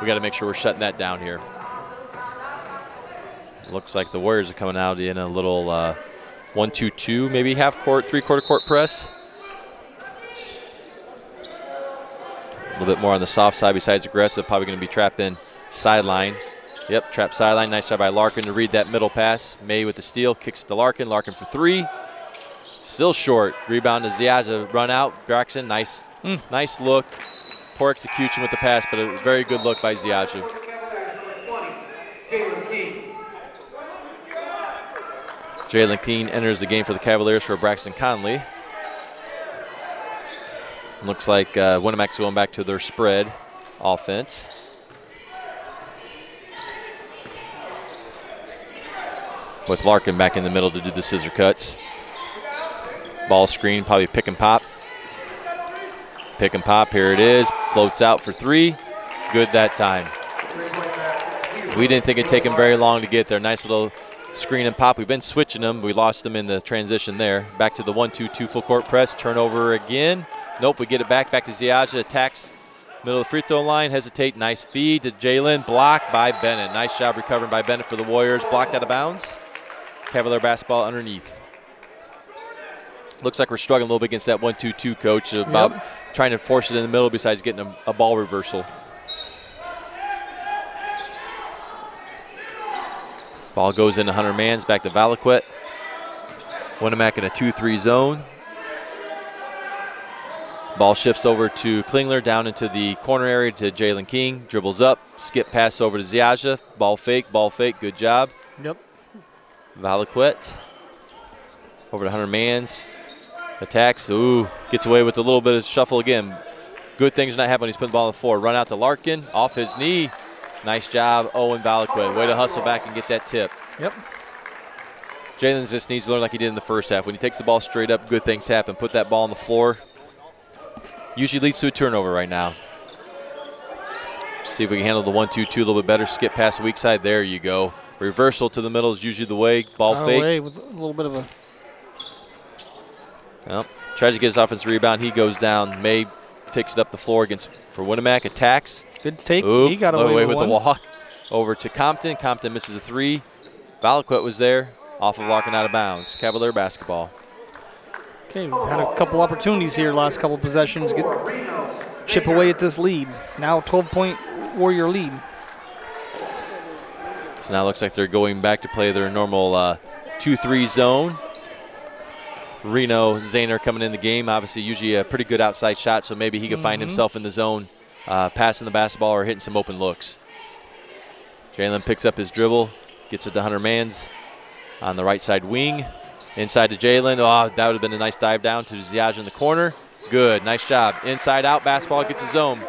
we got to make sure we're shutting that down here. Looks like the Warriors are coming out in a little uh, one, two, two, maybe half court, three quarter court press. A little bit more on the soft side besides aggressive, probably going to be trapped in sideline. Yep, trap sideline. Nice job by Larkin to read that middle pass. May with the steal, kicks it to Larkin. Larkin for three. Still short. Rebound to Ziaja. Run out. Braxton, nice, mm. nice look. Poor execution with the pass, but a very good look by Ziaja. Jalen Keene enters the game for the Cavaliers for Braxton Conley. Looks like uh, Winamac's going back to their spread offense. with Larkin back in the middle to do the scissor cuts. Ball screen, probably pick and pop. Pick and pop, here it is. Floats out for three. Good that time. We didn't think it'd take him very long to get there. Nice little screen and pop. We've been switching them. We lost them in the transition there. Back to the one-two-two full court press. Turnover again. Nope, we get it back. Back to Ziaja. Attacks middle of the free throw line. Hesitate. Nice feed to Jalen. Blocked by Bennett. Nice job recovering by Bennett for the Warriors. Blocked out of bounds. Cavalier basketball underneath. Looks like we're struggling a little bit against that 1 2 2 coach about yep. trying to force it in the middle besides getting a, a ball reversal. Ball goes into Hunter Mans, back to Valaquet. Winamac in a 2 3 zone. Ball shifts over to Klingler down into the corner area to Jalen King. Dribbles up, skip pass over to Ziaja. Ball fake, ball fake, good job. Yep. Valaquet over to Hunter Mans. Attacks. Ooh, gets away with a little bit of shuffle again. Good things not happening. He's putting the ball on the floor. Run out to Larkin. Off his knee. Nice job, Owen Valaquet. Way to hustle back and get that tip. Yep. Jalen just needs to learn like he did in the first half. When he takes the ball straight up, good things happen. Put that ball on the floor. Usually leads to a turnover right now. See if we can handle the one-two-two a little bit better. Skip past the weak side. There you go. Reversal to the middle is usually the way. Ball Out fake. Away with a little bit of a. Well, tries to get his offensive rebound. He goes down. May takes it up the floor against for Winamac. Attacks. Good take. Ooh, he got away, away with, one. the walk. Over to Compton. Compton misses a three. Valaquet was there. Off of Larkin out of bounds. Cavalier basketball. Okay, we've had a couple opportunities here last couple possessions. Get chip away at this lead. Now 12-point Warrior lead. So now it looks like they're going back to play their normal 2-3 uh, zone. Reno Zahner coming in the game. Obviously, usually a pretty good outside shot, so maybe he could mm -hmm. find mm-hmm. himself in the zone, uh, passing the basketball or hitting some open looks. Jalen picks up his dribble, gets it to Hunter Mans on the right side wing. Inside to Jalen. Oh, that would have been a nice dive down to Ziaj in the corner. Good, nice job. Inside out, basketball gets his zone.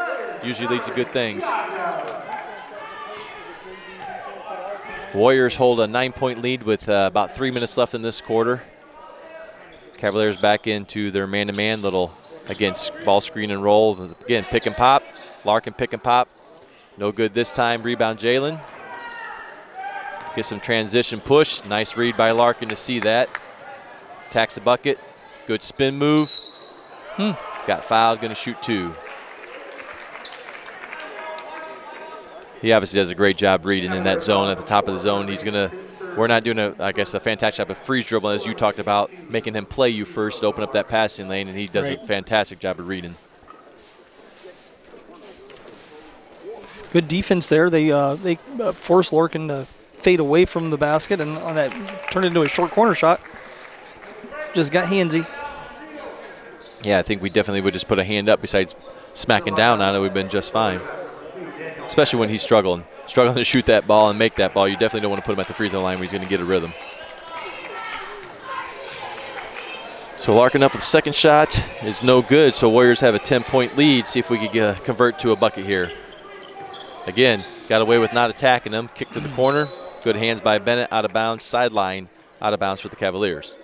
Usually leads to good things. Warriors hold a nine-point lead with uh, about three minutes left in this quarter. Cavaliers back into their man-to-man -man little, again, ball screen and roll. Again, pick and pop. Larkin pick and pop. No good this time. Rebound Jalen. Get some transition push. Nice read by Larkin to see that. Tax the bucket. Good spin move. Hmm. Got fouled. Going to shoot two. he obviously does a great job reading in that zone at the top of the zone. He's going to, we're not doing, a, I guess, a fantastic job of freeze dribbling, as you talked about, making him play you first to open up that passing lane, and he does right. a fantastic job of reading. Good defense there. They uh, they uh, forced Larkin to fade away from the basket, and on that turned into a short corner shot. Just got handsy. Yeah, I think we definitely would just put a hand up besides smacking down on it. We've been just fine. Especially when he's struggling. Struggling to shoot that ball and make that ball. You definitely don't want to put him at the free throw line where he's going to get a rhythm. So Larkin up with the second shot is no good. So Warriors have a 10-point lead. See if we can uh, convert to a bucket here. Again, got away with not attacking them. Kick to the corner. Good hands by Bennett. Out of bounds. Sideline. Out of bounds for the Cavaliers.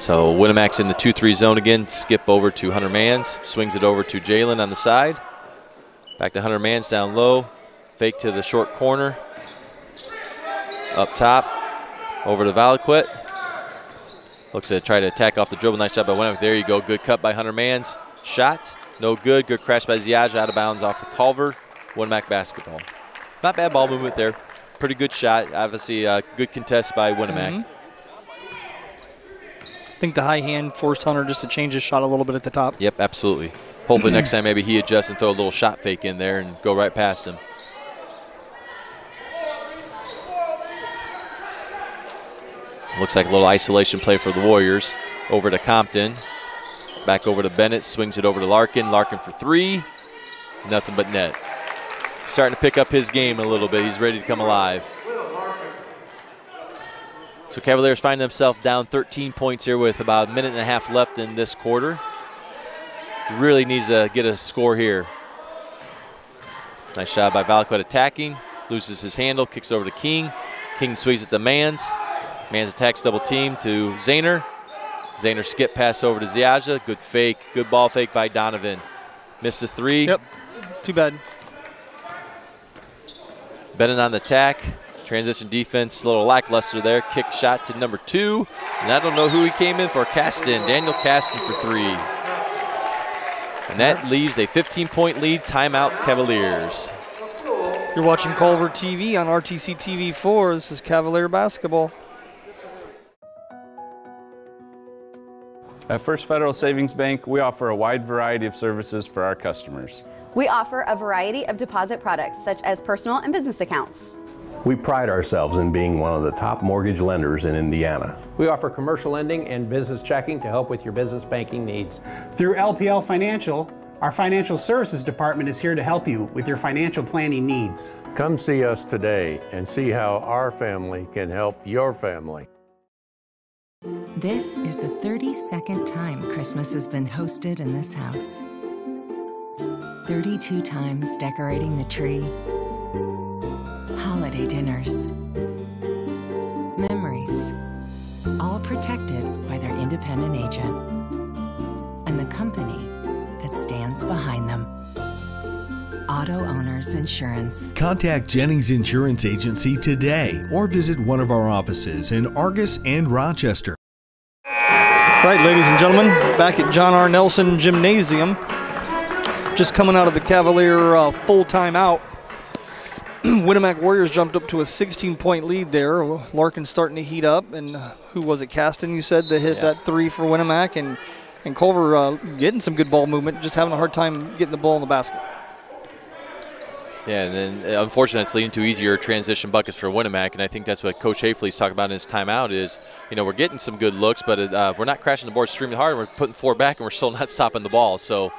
So Winamac's in the 2-3 zone again. Skip over to Hunter Mans. Swings it over to Jalen on the side. Back to Hunter Mans down low. Fake to the short corner. Up top. Over to Valaquit. Looks to try to attack off the dribble. Nice shot by Winamac's. There you go. Good cut by Hunter Mans. Shot. No good. Good crash by Ziaja out of bounds off the Culver. Winamac basketball. Not bad ball movement there. Pretty good shot. Obviously, uh, good contest by Winamac. Mhm. I think the high hand forced Hunter just to change his shot a little bit at the top. Yep, absolutely. Hopefully next time maybe he adjusts and throw a little shot fake in there and go right past him. Looks like a little isolation play for the Warriors. Over to Compton. Back over to Bennett. Swings it over to Larkin. Larkin for three. Nothing but net. Starting to pick up his game a little bit. He's ready to come alive. So Cavaliers find themselves down 13 points here with about a minute and a half left in this quarter. Really needs to get a score here. Nice shot by Valaquet attacking. Loses his handle, kicks over to King. King swings at the Mans. Mans attacks double team to Zayner. Zayner skip pass over to Ziaja. Good fake, good ball fake by Donovan. Missed a three. Yep, too bad. Bennett on the attack. Transition defense, a little lackluster there. Kick shot to number two. And I don't know who he came in for. Caston, Daniel Caston for three. And that leaves a 15-point lead. Timeout Cavaliers. You're watching Culver TV on RTC TV4. This is Cavalier basketball. At First Federal Savings Bank, we offer a wide variety of services for our customers. We offer a variety of deposit products such as personal and business accounts. We pride ourselves in being one of the top mortgage lenders in Indiana. We offer commercial lending and business checking to help with your business banking needs. Through LPL Financial, our financial services department is here to help you with your financial planning needs. Come see us today and see how our family can help your family. This is the 32nd time Christmas has been hosted in this house. 32 times decorating the tree, holiday dinners, memories, all protected by their independent agent and the company that stands behind them. Auto Owners Insurance. Contact Jennings Insurance Agency today or visit one of our offices in Argus and Rochester. Right, ladies and gentlemen, back at John R. Nelson Gymnasium. Just coming out of the Cavalier uh, full timeout. Winamac Warriors jumped up to a 16-point lead there. Larkin starting to heat up, and uh, who was it? Caston, you said, that hit Yeah. that three for Winamac? and and Culver uh, getting some good ball movement, just having a hard time getting the ball in the basket. Yeah, and then uh, unfortunately, it's leading to easier transition buckets for Winamac, and I think that's what Coach Hafley's talking about in his timeout is, you know, we're getting some good looks, but uh, we're not crashing the board extremely hard. We're putting four back, and we're still not stopping the ball. So,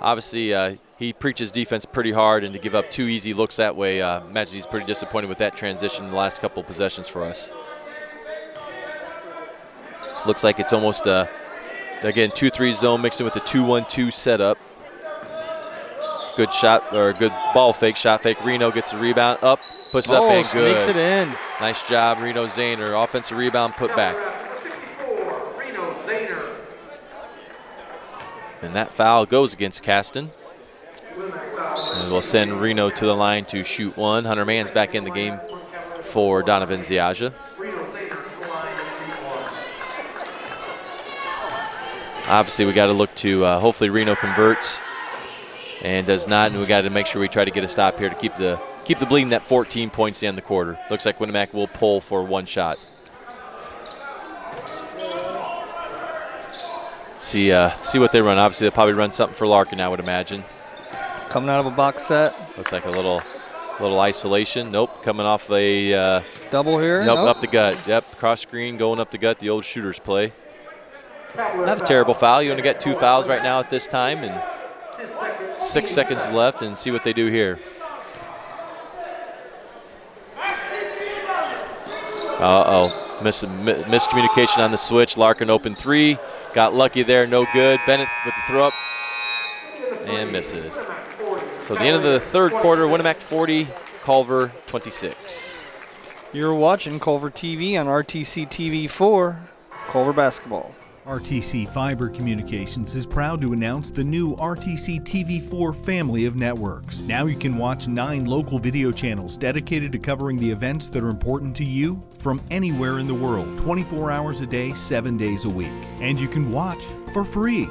obviously, uh, he preaches defense pretty hard, and to give up two easy looks that way, uh, imagine he's pretty disappointed with that transition in the last couple possessions for us. Looks like it's almost a, again, 2-3 zone mixing with the 2-1-2 setup. Good shot or good ball fake, shot fake. Reno gets the rebound up, puts it up Oh, and good. sneaks it in. Nice job, Reno Zayner. Offensive rebound, put back. And that foul goes against Caston. And we'll send Reno to the line to shoot one. Hunter Mann's back in the game for Donovan Ziaja. Obviously, we got to look to uh, hopefully Reno converts and does not, and we got to make sure we try to get a stop here to keep the keep the bleeding at 14 points to end the quarter. Looks like Winamac will pull for one shot. See uh, see what they run. Obviously, they'll probably run something for Larkin, I would imagine. Coming out of a box set. Looks like a little Little isolation. Nope. Coming off a uh, double here. Nope, nope. Up the gut. Yep. Cross screen going up the gut. The old shooter's play. Not a terrible foul. You only got two fouls right now at this time, and six seconds left, and see what they do here. Uh-oh. Miss, miscommunication on the switch. Larkin open three. Got lucky there. No good. Bennett with the throw up. And misses. So the end of the third quarter, Winamac 40, Culver 26. You're watching Culver TV on RTC TV 4, Culver Basketball. RTC Fiber Communications is proud to announce the new RTC TV4 family of networks. Now you can watch nine local video channels dedicated to covering the events that are important to you from anywhere in the world, 24 hours a day, 7 days a week. And you can watch for free.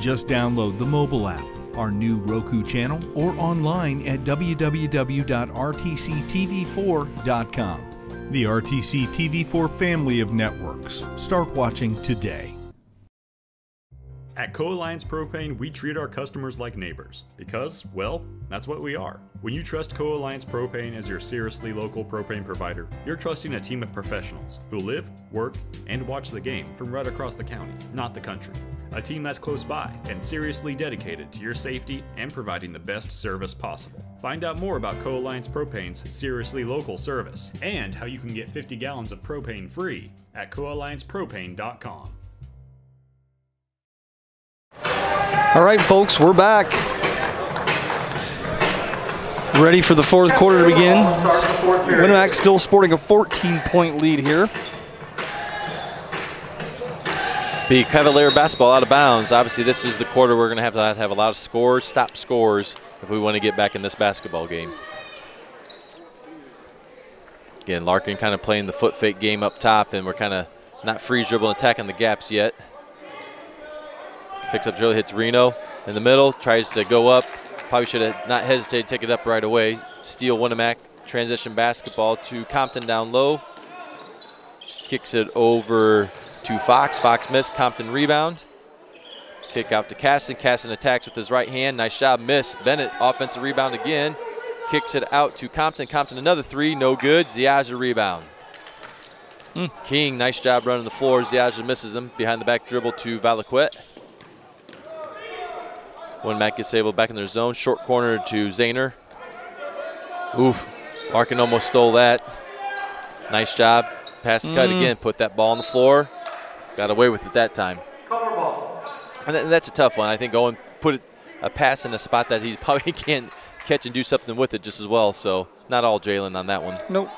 Just download the mobile app, our new Roku channel, or online at www.rtctv4.com. The RTC TV4 family of networks. Start watching today. At Co Alliance Propane, we treat our customers like neighbors because, well, that's what we are. When you trust Co Alliance Propane as your seriously local propane provider, you're trusting a team of professionals who live, work, and watch the game from right across the county, not the country. A team that's close by and seriously dedicated to your safety and providing the best service possible. Find out more about Co Alliance Propane's seriously local service and how you can get 50 gallons of propane free at coalliancepropane.com. All right, folks, we're back. Ready for the fourth quarter to begin. Winamac still sporting a 14-point lead here. Be Cavalier basketball out of bounds. Obviously, this is the quarter we're going to have to have a lot of scores, stop scores, if we want to get back in this basketball game. Again, Larkin kind of playing the foot fake game up top, and we're kind of not free dribble attacking the gaps yet. Picks up drill, hits Reno in the middle, tries to go up. Probably should have not hesitated, to take it up right away. Steal Winamac, transition basketball to Compton down low. Kicks it over to Fox. Fox missed, Compton rebound. Kick out to Caston. Caston attacks with his right hand. Nice job, miss. Bennett, offensive rebound again. Kicks it out to Compton. Compton another three, no good. Ziaja rebound. Mm. King, nice job running the floor. Ziaja misses them. Behind the back dribble to Valaquette. When Matt gets able back in their zone, short corner to Zahner. Oof, Larkin almost stole that. Nice job. Pass mm. cut again, put that ball on the floor. Got away with it that time. And that's a tough one. I think Owen put a pass in a spot that he probably can't catch and do something with it just as well. So not all Jalen on that one. Nope.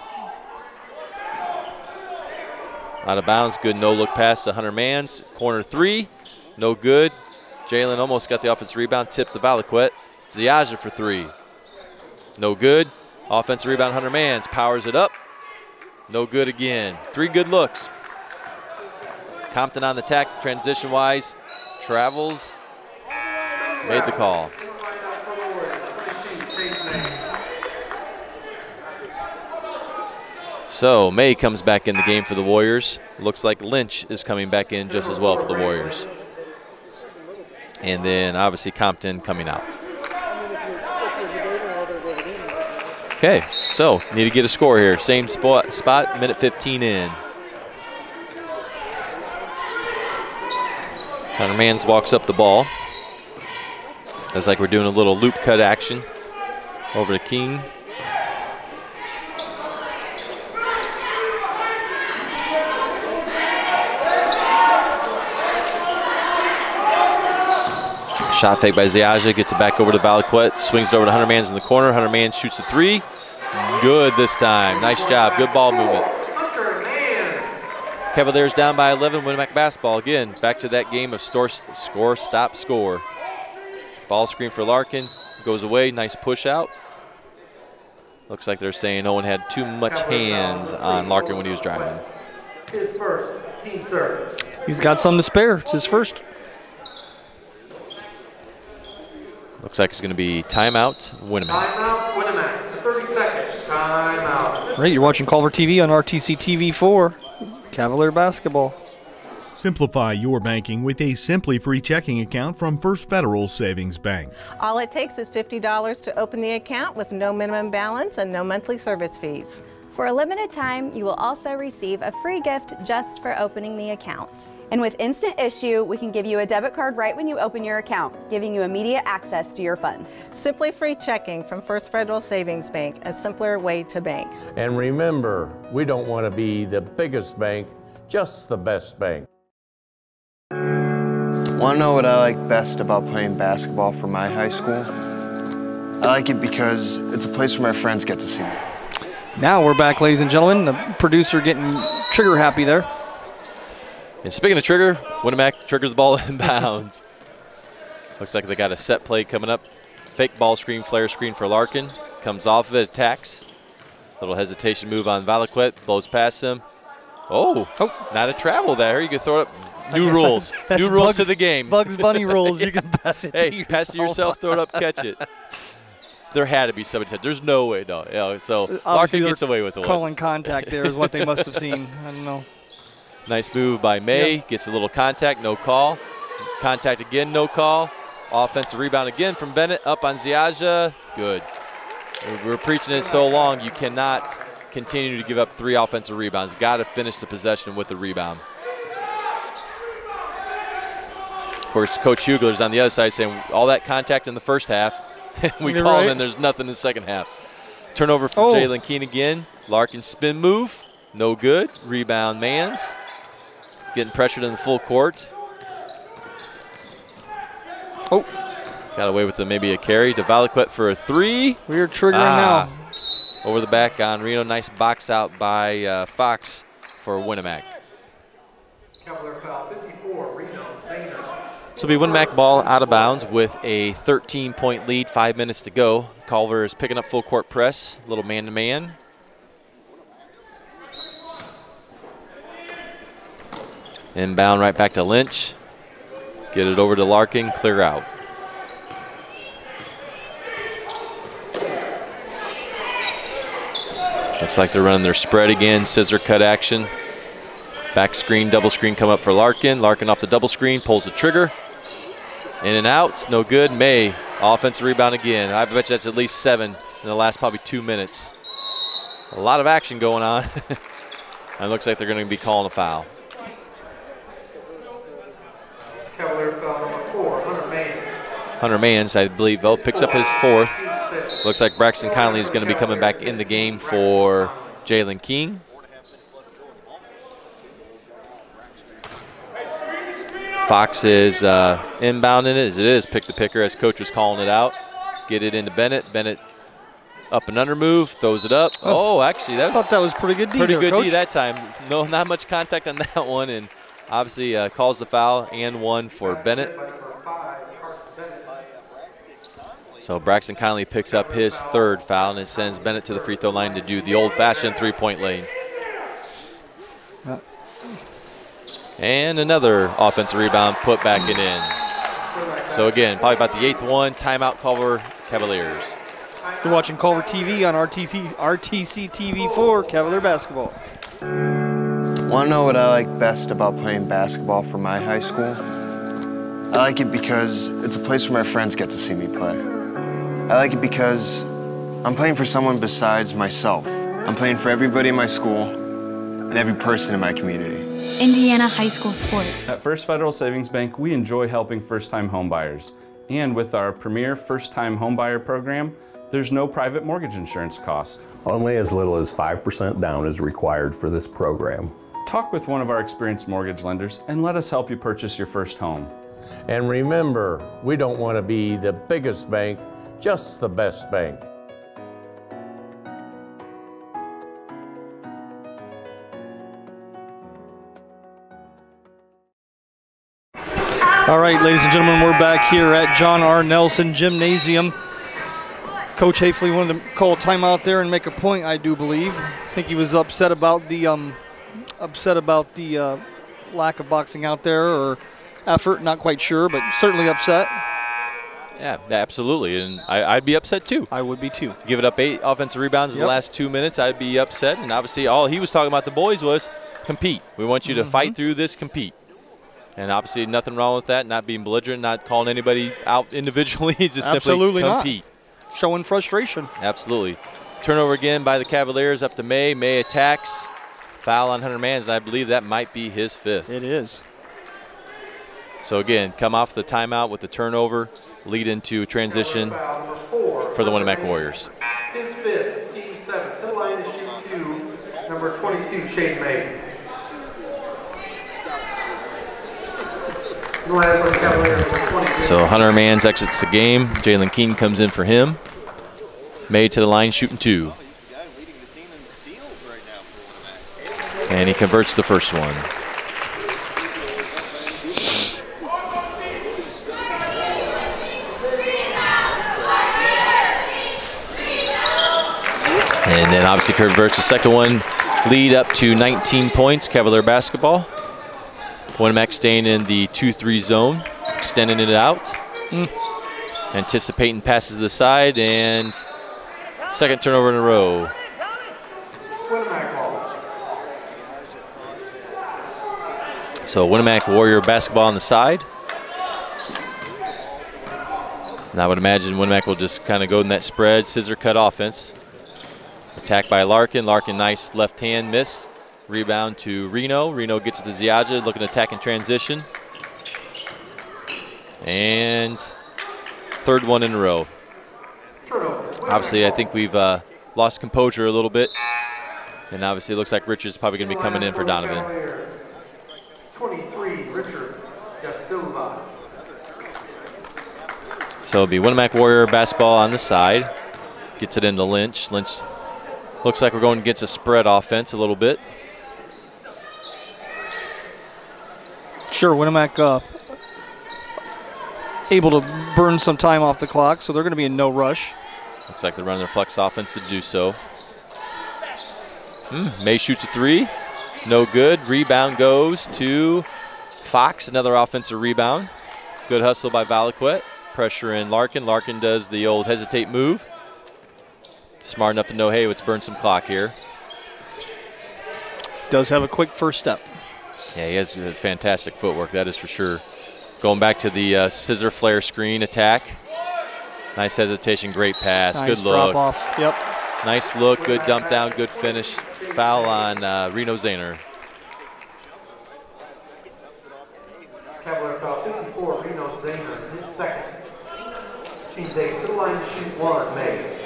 Out of bounds, good no look pass to Hunter Mans. Corner three, no good. Jalen almost got the offensive rebound, tips the Valaquette. Ziaja for three. No good. Offensive rebound, Hunter Mans powers it up. No good again. Three good looks. Compton on the attack, transition wise, travels, made the call. So May comes back in the game for the Warriors. Looks like Lynch is coming back in just as well for the Warriors and then obviously Compton coming out. Okay, so need to get a score here. Same spot, spot minute 15 in. Hunter Mans walks up the ball. Looks like we're doing a little loop cut action over to King. Shot fake by Ziaja, gets it back over to Valaquette, swings it over to Hunter Mans in the corner. Hunter Mans shoots a three. Good this time. Nice job. Good ball movement. Cavaliers down by 11, Winamac basketball. Again, back to that game of store, score, stop, score. Ball screen for Larkin. Goes away. Nice push out. Looks like they're saying Owen had too much hands on Larkin when he was driving. His first, team third. He's got some to spare. It's his first. Looks like it's going to be timeout, Winamac. Timeout, Winamac. 30 seconds. Timeout. Right, you're watching Culver TV on RTC TV4. Cavalier basketball. Simplify your banking with a Simply Free checking account from First Federal Savings Bank. All it takes is $50 to open the account with no minimum balance and no monthly service fees. For a limited time, you will also receive a free gift just for opening the account. And with Instant Issue, we can give you a debit card right when you open your account, giving you immediate access to your funds. Simply Free checking from First Federal Savings Bank, a simpler way to bank. And remember, we don't want to be the biggest bank, just the best bank. Want to know what I like best about playing basketball for my high school? I like it because it's a place where my friends get to see me. Now we're back, ladies and gentlemen. The producer getting trigger happy there. And speaking of trigger, Winamac triggers the ball in bounds. Looks like they got a set play coming up. Fake ball screen, flare screen for Larkin. Comes off of it, attacks. Little hesitation move on Valaquette, blows past him. Oh, oh, not a travel there. You can throw it up. New rules. New rules Bugs, to the game. Bugs Bunny rules. You can pass it. hey, to pass it yourself, throw it up, catch it. There had to be somebody said, "There's no way, no." Yeah, so uh, Larkin they're gets away with the one. Calling contact there is what they must have seen. I don't know. Nice move by May. Gets a little contact, no call. Contact again, no call. Offensive rebound again from Bennett. Up on Ziaja. Good. We We're preaching it so long. You cannot continue to give up three offensive rebounds. Got to finish the possession with the rebound. Of course, Coach Hugler's on the other side saying all that contact in the first half. we You're call right. him and there's nothing in the second half. Turnover for Oh. Jalen Keene again. Larkin spin move. No good. Rebound Mans. Getting pressured in the full court. Oh. Got away with the, maybe a carry. to Valaquette for a three. We're triggering Ah. now. Over the back on Reno. Nice box out by uh, Fox for Winamac. Cavalier foul 54, Reno, Zaner. So we win back ball out of bounds with a 13 point lead, five minutes to go. Culver is picking up full court press, little man to man. Inbound right back to Lynch. Get it over to Larkin, clear out. Looks like they're running their spread again, scissor cut action. Back screen, double screen come up for Larkin. Larkin off the double screen, pulls the trigger. In and out, no good. May, offensive rebound again. I bet you that's at least seven in the last probably two minutes. A lot of action going on. and it looks like they're going to be calling a foul. Hunter Mans, I believe, oh, picks up his fourth. Looks like Braxton Conley is going to be coming back in the game for Jalen King. Fox is uh, inbounding it as it is pick the picker as coach was calling it out. Get it into Bennett. Bennett up and under move, throws it up. Oh, actually, that I was thought that was pretty good D pretty there, good Coach. D that time. No, not much contact on that one, and obviously uh, calls the foul and one for Bennett. So Braxton Conley picks up his third foul and it sends Bennett to the free throw line to do the old-fashioned three-point lane. And another offensive rebound put back it in. So again, probably about the eighth one. Timeout Culver Cavaliers. You're watching Culver TV on RTT, RTC TV4 Cavalier Basketball. Want to know what I like best about playing basketball for my high school? I like it because it's a place where my friends get to see me play. I like it because I'm playing for someone besides myself. I'm playing for everybody in my school and every person in my community. Indiana high school sport. At First Federal Savings Bank, we enjoy helping first-time homebuyers. And with our premier first-time homebuyer program, there's no private mortgage insurance cost. Only as little as 5% down is required for this program. Talk with one of our experienced mortgage lenders and let us help you purchase your first home. And remember, we don't want to be the biggest bank, just the best bank. All right, ladies and gentlemen, we're back here at John R. Nelson Gymnasium. Coach Hafley wanted to call a timeout there and make a point, I do believe. I think he was upset about the um, upset about the uh, lack of boxing out there or effort. Not quite sure, but certainly upset. Yeah, absolutely, and I, I'd be upset too. I would be too. Give it up eight offensive rebounds in the last two minutes, I'd be upset. And obviously, all he was talking about the boys was compete. We want you to Mm-hmm. fight through this, compete. And obviously, nothing wrong with that. Not being belligerent, not calling anybody out individually, just Absolutely simply not. compete. Showing frustration. Absolutely. Turnover again by the Cavaliers up to May. May attacks. Foul on Hunter Mans. I believe that might be his fifth. It is. So again, come off the timeout with the turnover, lead into transition for the Winamac Warriors. His fifth, team seven, to the line to shoot two, number 22, Chase May. No hands for the Cavaliers, number 22. So Hunter Mans exits the game. Jalen Keene comes in for him. Made to the line, shooting two. And he converts the first one. And then obviously converts the second one, lead up to 19 points, Cavalier basketball. Winamac staying in the 2-3 zone, extending it out. Hmm. Anticipating passes to the side, and second turnover in a row. So Winamac Warrior basketball on the side. And I would imagine Winamac will just kind of go in that spread, scissor cut offense. Attack by Larkin. Larkin, nice left hand miss. Rebound to Reno. Reno gets it to Ziaja, looking to attack in transition. And third one in a row. Obviously, I think we've uh, lost composure a little bit. And obviously, it looks like Richard's probably going to be coming in for Donovan. 23, Richard Silva. So it'll be Winamac Warrior basketball on the side. Gets it into Lynch. Lynch looks like we're going against a spread offense a little bit. Sure, Winamac uh, able to burn some time off the clock, so they're going to be in no rush. Looks like they're running their flex offense to do so. Hmm, May shoots a three. No good. Rebound goes to Fox. Another offensive rebound. Good hustle by Valaquette. Pressure in Larkin. Larkin does the old hesitate move. Smart enough to know, hey, let's burn some clock here. Does have a quick first step. Yeah, he has fantastic footwork, that is for sure. Going back to the uh, scissor flare screen attack. Nice hesitation, great pass, Nice good look. drop off. Yep. Nice look, good dump down, good finish. Foul on uh, Reno Zahner. Cavalier foul 54, Reno Zahner, his second. Team eight, to the line to shoot one, May.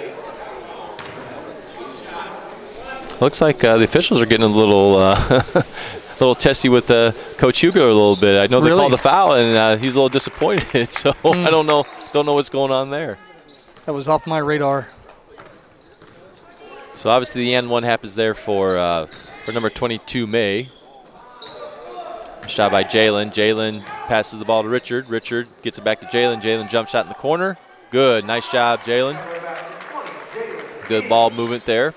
Looks like uh, the officials are getting a little, uh, little testy with uh, Coach Hugo a little bit. I know they Really? called the foul, and uh, he's a little disappointed. So I don't know, don't know what's going on there. That was off my radar. So obviously the end one happens there for uh, for number 22 May. Shot by Jalen. Jalen passes the ball to Richard. Richard gets it back to Jalen. Jalen jump shot in the corner. Good, nice job, Jalen. Good ball movement there.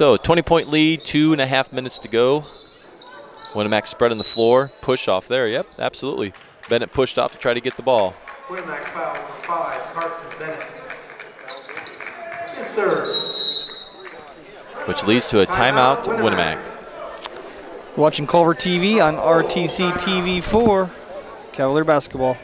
So 20 point lead, two and a half minutes to go. Winamac spread on the floor, push off there. Yep, absolutely. Bennett pushed off to try to get the ball. Winamac foul number five, Carson Bennett. His third. which leads to a timeout to Winamac. Watching Culver TV on RTC TV4, Cavalier basketball.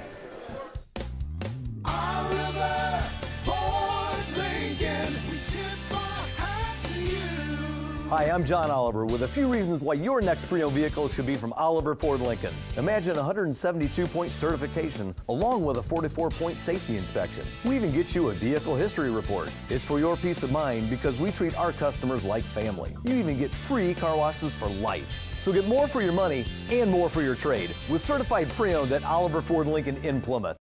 Hi, I'm John Oliver with a few reasons why your next pre-owned vehicle should be from Oliver Ford Lincoln. Imagine 172-point certification along with a 44-point safety inspection. We even get you a vehicle history report. It's for your peace of mind because we treat our customers like family. You even get free car washes for life. So get more for your money and more for your trade with certified pre-owned at Oliver Ford Lincoln in Plymouth.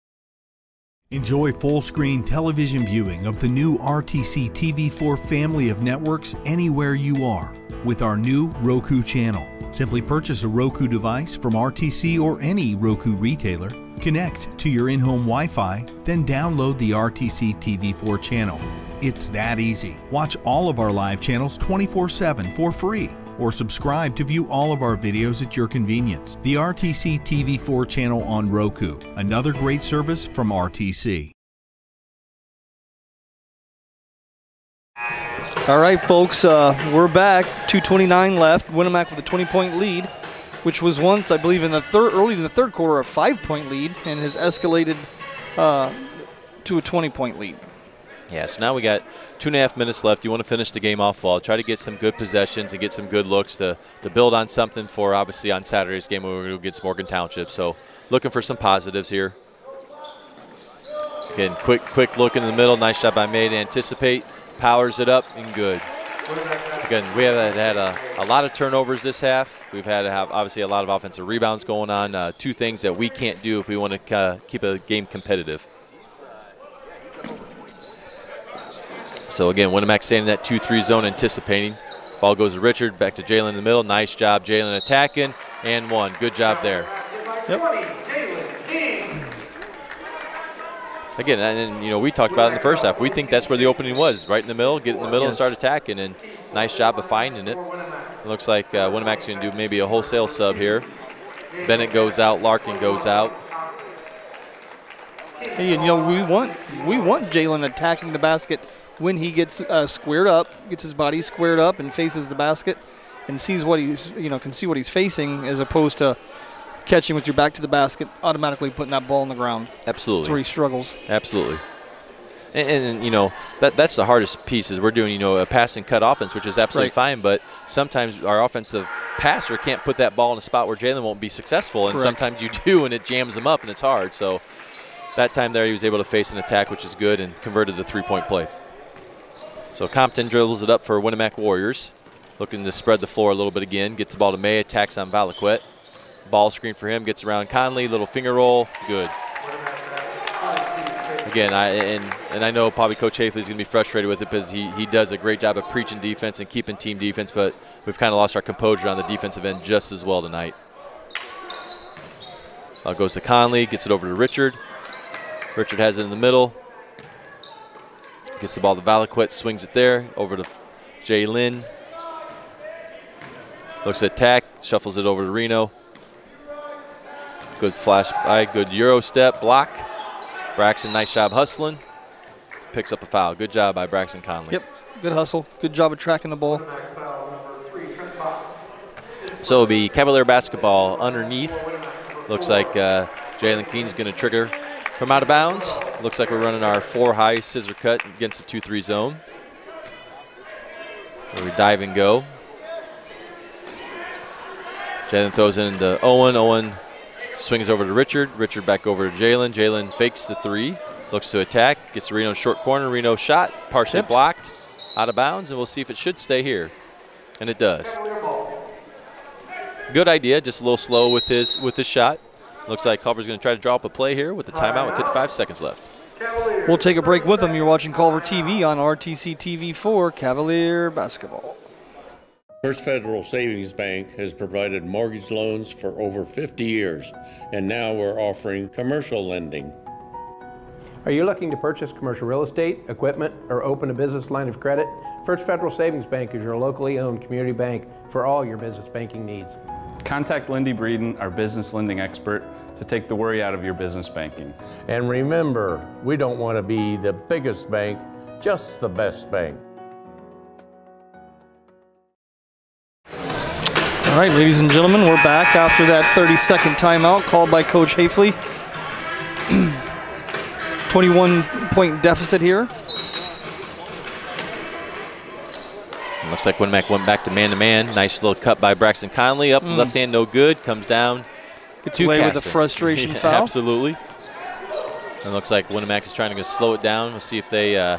Enjoy full screen television viewing of the new RTC TV4 family of networks anywhere you are with our new Roku channel. Simply purchase a Roku device from RTC or any Roku retailer, connect to your in home Wi Fi, then download the RTC TV4 channel. It's that easy. Watch all of our live channels 24 7 for free or subscribe to view all of our videos at your convenience. The RTC TV4 channel on Roku, another great service from RTC. All right, folks, uh, we're back. 2:29 left. Winamac with a 20-point lead, which was once, I believe, in the third, early in the third quarter, a five-point lead, and has escalated uh, to a 20-point lead. Yeah, so now we got two and a half minutes left. You want to finish the game off well. Try to get some good possessions and get some good looks to, to build on something for obviously on Saturday's game when we're get Morgan Township. So looking for some positives here. Again, quick quick look in the middle. Nice job by May to anticipate. Powers it up and good. Again, we have had a, a lot of turnovers this half. We've had to have obviously a lot of offensive rebounds going on. Uh, two things that we can't do if we want to uh, keep a game competitive. So again, Winamac staying in that 2-3 zone, anticipating. Ball goes to Richard, back to Jalen in the middle. Nice job, Jalen attacking, and one. Good job there. Yep. Again, and, you know, we talked about it in the first half. We think that's where the opening was, right in the middle, get in the middle and start attacking, and nice job of finding it. It looks like uh, Winamac's going to do maybe a wholesale sub here. Bennett goes out, Larkin goes out. Hey, and you know we want we want Jalen attacking the basket when he gets uh, squared up, gets his body squared up, and faces the basket, and sees what he's you know can see what he's facing, as opposed to catching with your back to the basket, automatically putting that ball on the ground. Absolutely. That's where he struggles. Absolutely. And, and, you know that that's the hardest piece is we're doing you know a pass and cut offense, which is absolutely Right. fine. But sometimes our offensive passer can't put that ball in a spot where Jalen won't be successful, and Correct. sometimes you do, and it jams him up, and it's hard. So that time there, he was able to face an attack, which is good, and converted the three-point play. So Compton dribbles it up for Winamac Warriors, looking to spread the floor a little bit again. Gets the ball to May, attacks on Valaquette. Ball screen for him, gets around Conley, little finger roll, good. Again, I and and I know probably Coach Hafley's going to be frustrated with it because he he does a great job of preaching defense and keeping team defense, but we've kind of lost our composure on the defensive end just as well tonight. Uh, goes to Conley, gets it over to Richard. Richard has it in the middle. Gets the ball to Valaquette, swings it there over to Jalen. Looks at attack, shuffles it over to Reno. Good flash by, good Euro step, block. Braxton, nice job hustling. Picks up a foul. Good job by Braxton Conley. Yep, good hustle, good job of tracking the ball. So it'll be Cavalier basketball underneath. Looks like uh, Jalen Keen's going to trigger from out of bounds. Looks like we're running our four high scissor cut against the 2 3 zone. Where we dive and go. Jalen throws it into Owen. Oh Owen oh swings over to Richard. Richard back over to Jalen. Jalen fakes the three, looks to attack, gets Reno short corner. Reno shot, partially blocked, out of bounds, and we'll see if it should stay here. And it does. Good idea, just a little slow with his with his shot. Looks like Culver's going to try to draw up a play here with the timeout with 55 seconds left. We'll take a break with them. You're watching Culver TV on RTC TV4 Cavalier Basketball. First Federal Savings Bank has provided mortgage loans for over 50 years, and now we're offering commercial lending. Are you looking to purchase commercial real estate, equipment, or open a business line of credit? First Federal Savings Bank is your locally owned community bank for all your business banking needs. Contact Lindy Breeden, our business lending expert, to take the worry out of your business banking. And remember, we don't want to be the biggest bank, just the best bank. All right, ladies and gentlemen, we're back after that 30 second timeout called by Coach Hafley. 21 point deficit here. Looks like Winamac went back to man-to-man. Nice little cut by Braxton Conley. Up Mm. left hand, no good. Comes down. Gets away with a frustration foul. Absolutely. And looks like Winamac is trying to slow it down. We'll see if they, uh,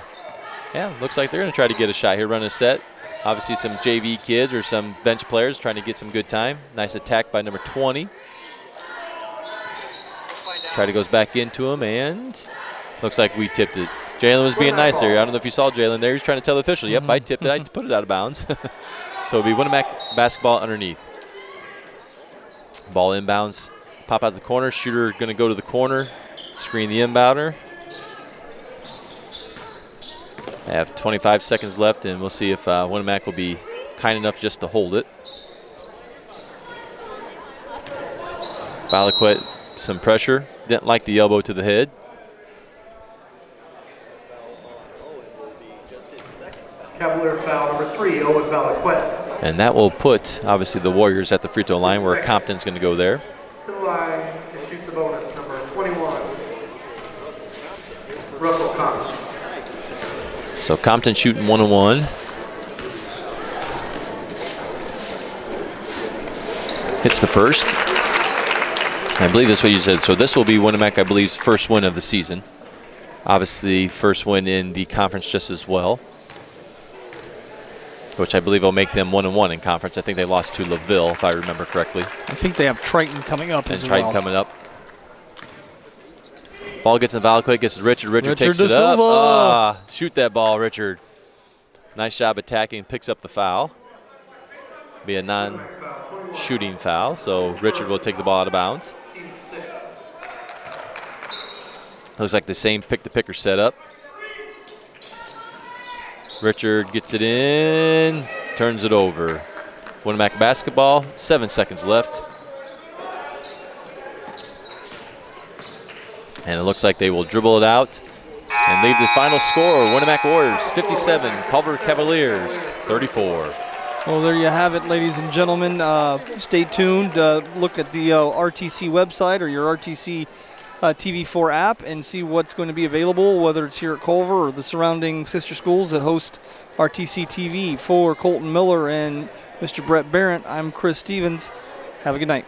yeah, looks like they're going to try to get a shot here, run a set. Obviously, some JV kids or some bench players trying to get some good time. Nice attack by number 20. Try to goes back into him, and looks like we tipped it. Jalen was being nice there. I don't know if you saw Jalen there. He's trying to tell the official, yep, I tipped it. I put it out of bounds. so it'll be Winamac basketball underneath. Ball inbounds. Pop out the corner. Shooter going to go to the corner. Screen the inbounder. They have 25 seconds left, and we'll see if uh, Winamac will be kind enough just to hold it. Valaquette, some pressure. Didn't like the elbow to the head. Cavalier foul number three, Owen Valaquette. And that will put, obviously, the Warriors at the free throw line where Compton's going to go there. To the line shoot the bonus, number 21, Russell Compton. So Compton shooting one and one. Hits the first. I believe that's what you said. So this will be Winamac, I believe's first win of the season. Obviously, first win in the conference just as well, which I believe will make them one and one in conference. I think they lost to Laville, if I remember correctly. I think they have Triton coming up and as Triton well. coming up. Ball gets in the foul quick, gets to Richard. Richard, Richard takes it up. Ah, shoot that ball, Richard. Nice job attacking, picks up the foul. Be a non-shooting foul, so Richard will take the ball out of bounds. Looks like the same pick-to-picker setup. Richard gets it in, turns it over. Winamac basketball, seven seconds left. And it looks like they will dribble it out and leave the final score, Winamac Warriors 57, Culver Cavaliers 34. Well, there you have it, ladies and gentlemen. Uh, stay tuned. Uh, look at the uh, RTC website or your RTC Uh, TV4 app and see what's going to be available, whether it's here at Culver or the surrounding sister schools that host RTC TV. For Colton Miller and Mr. Brett Barrett, I'm Chris Stevens. Have a good night.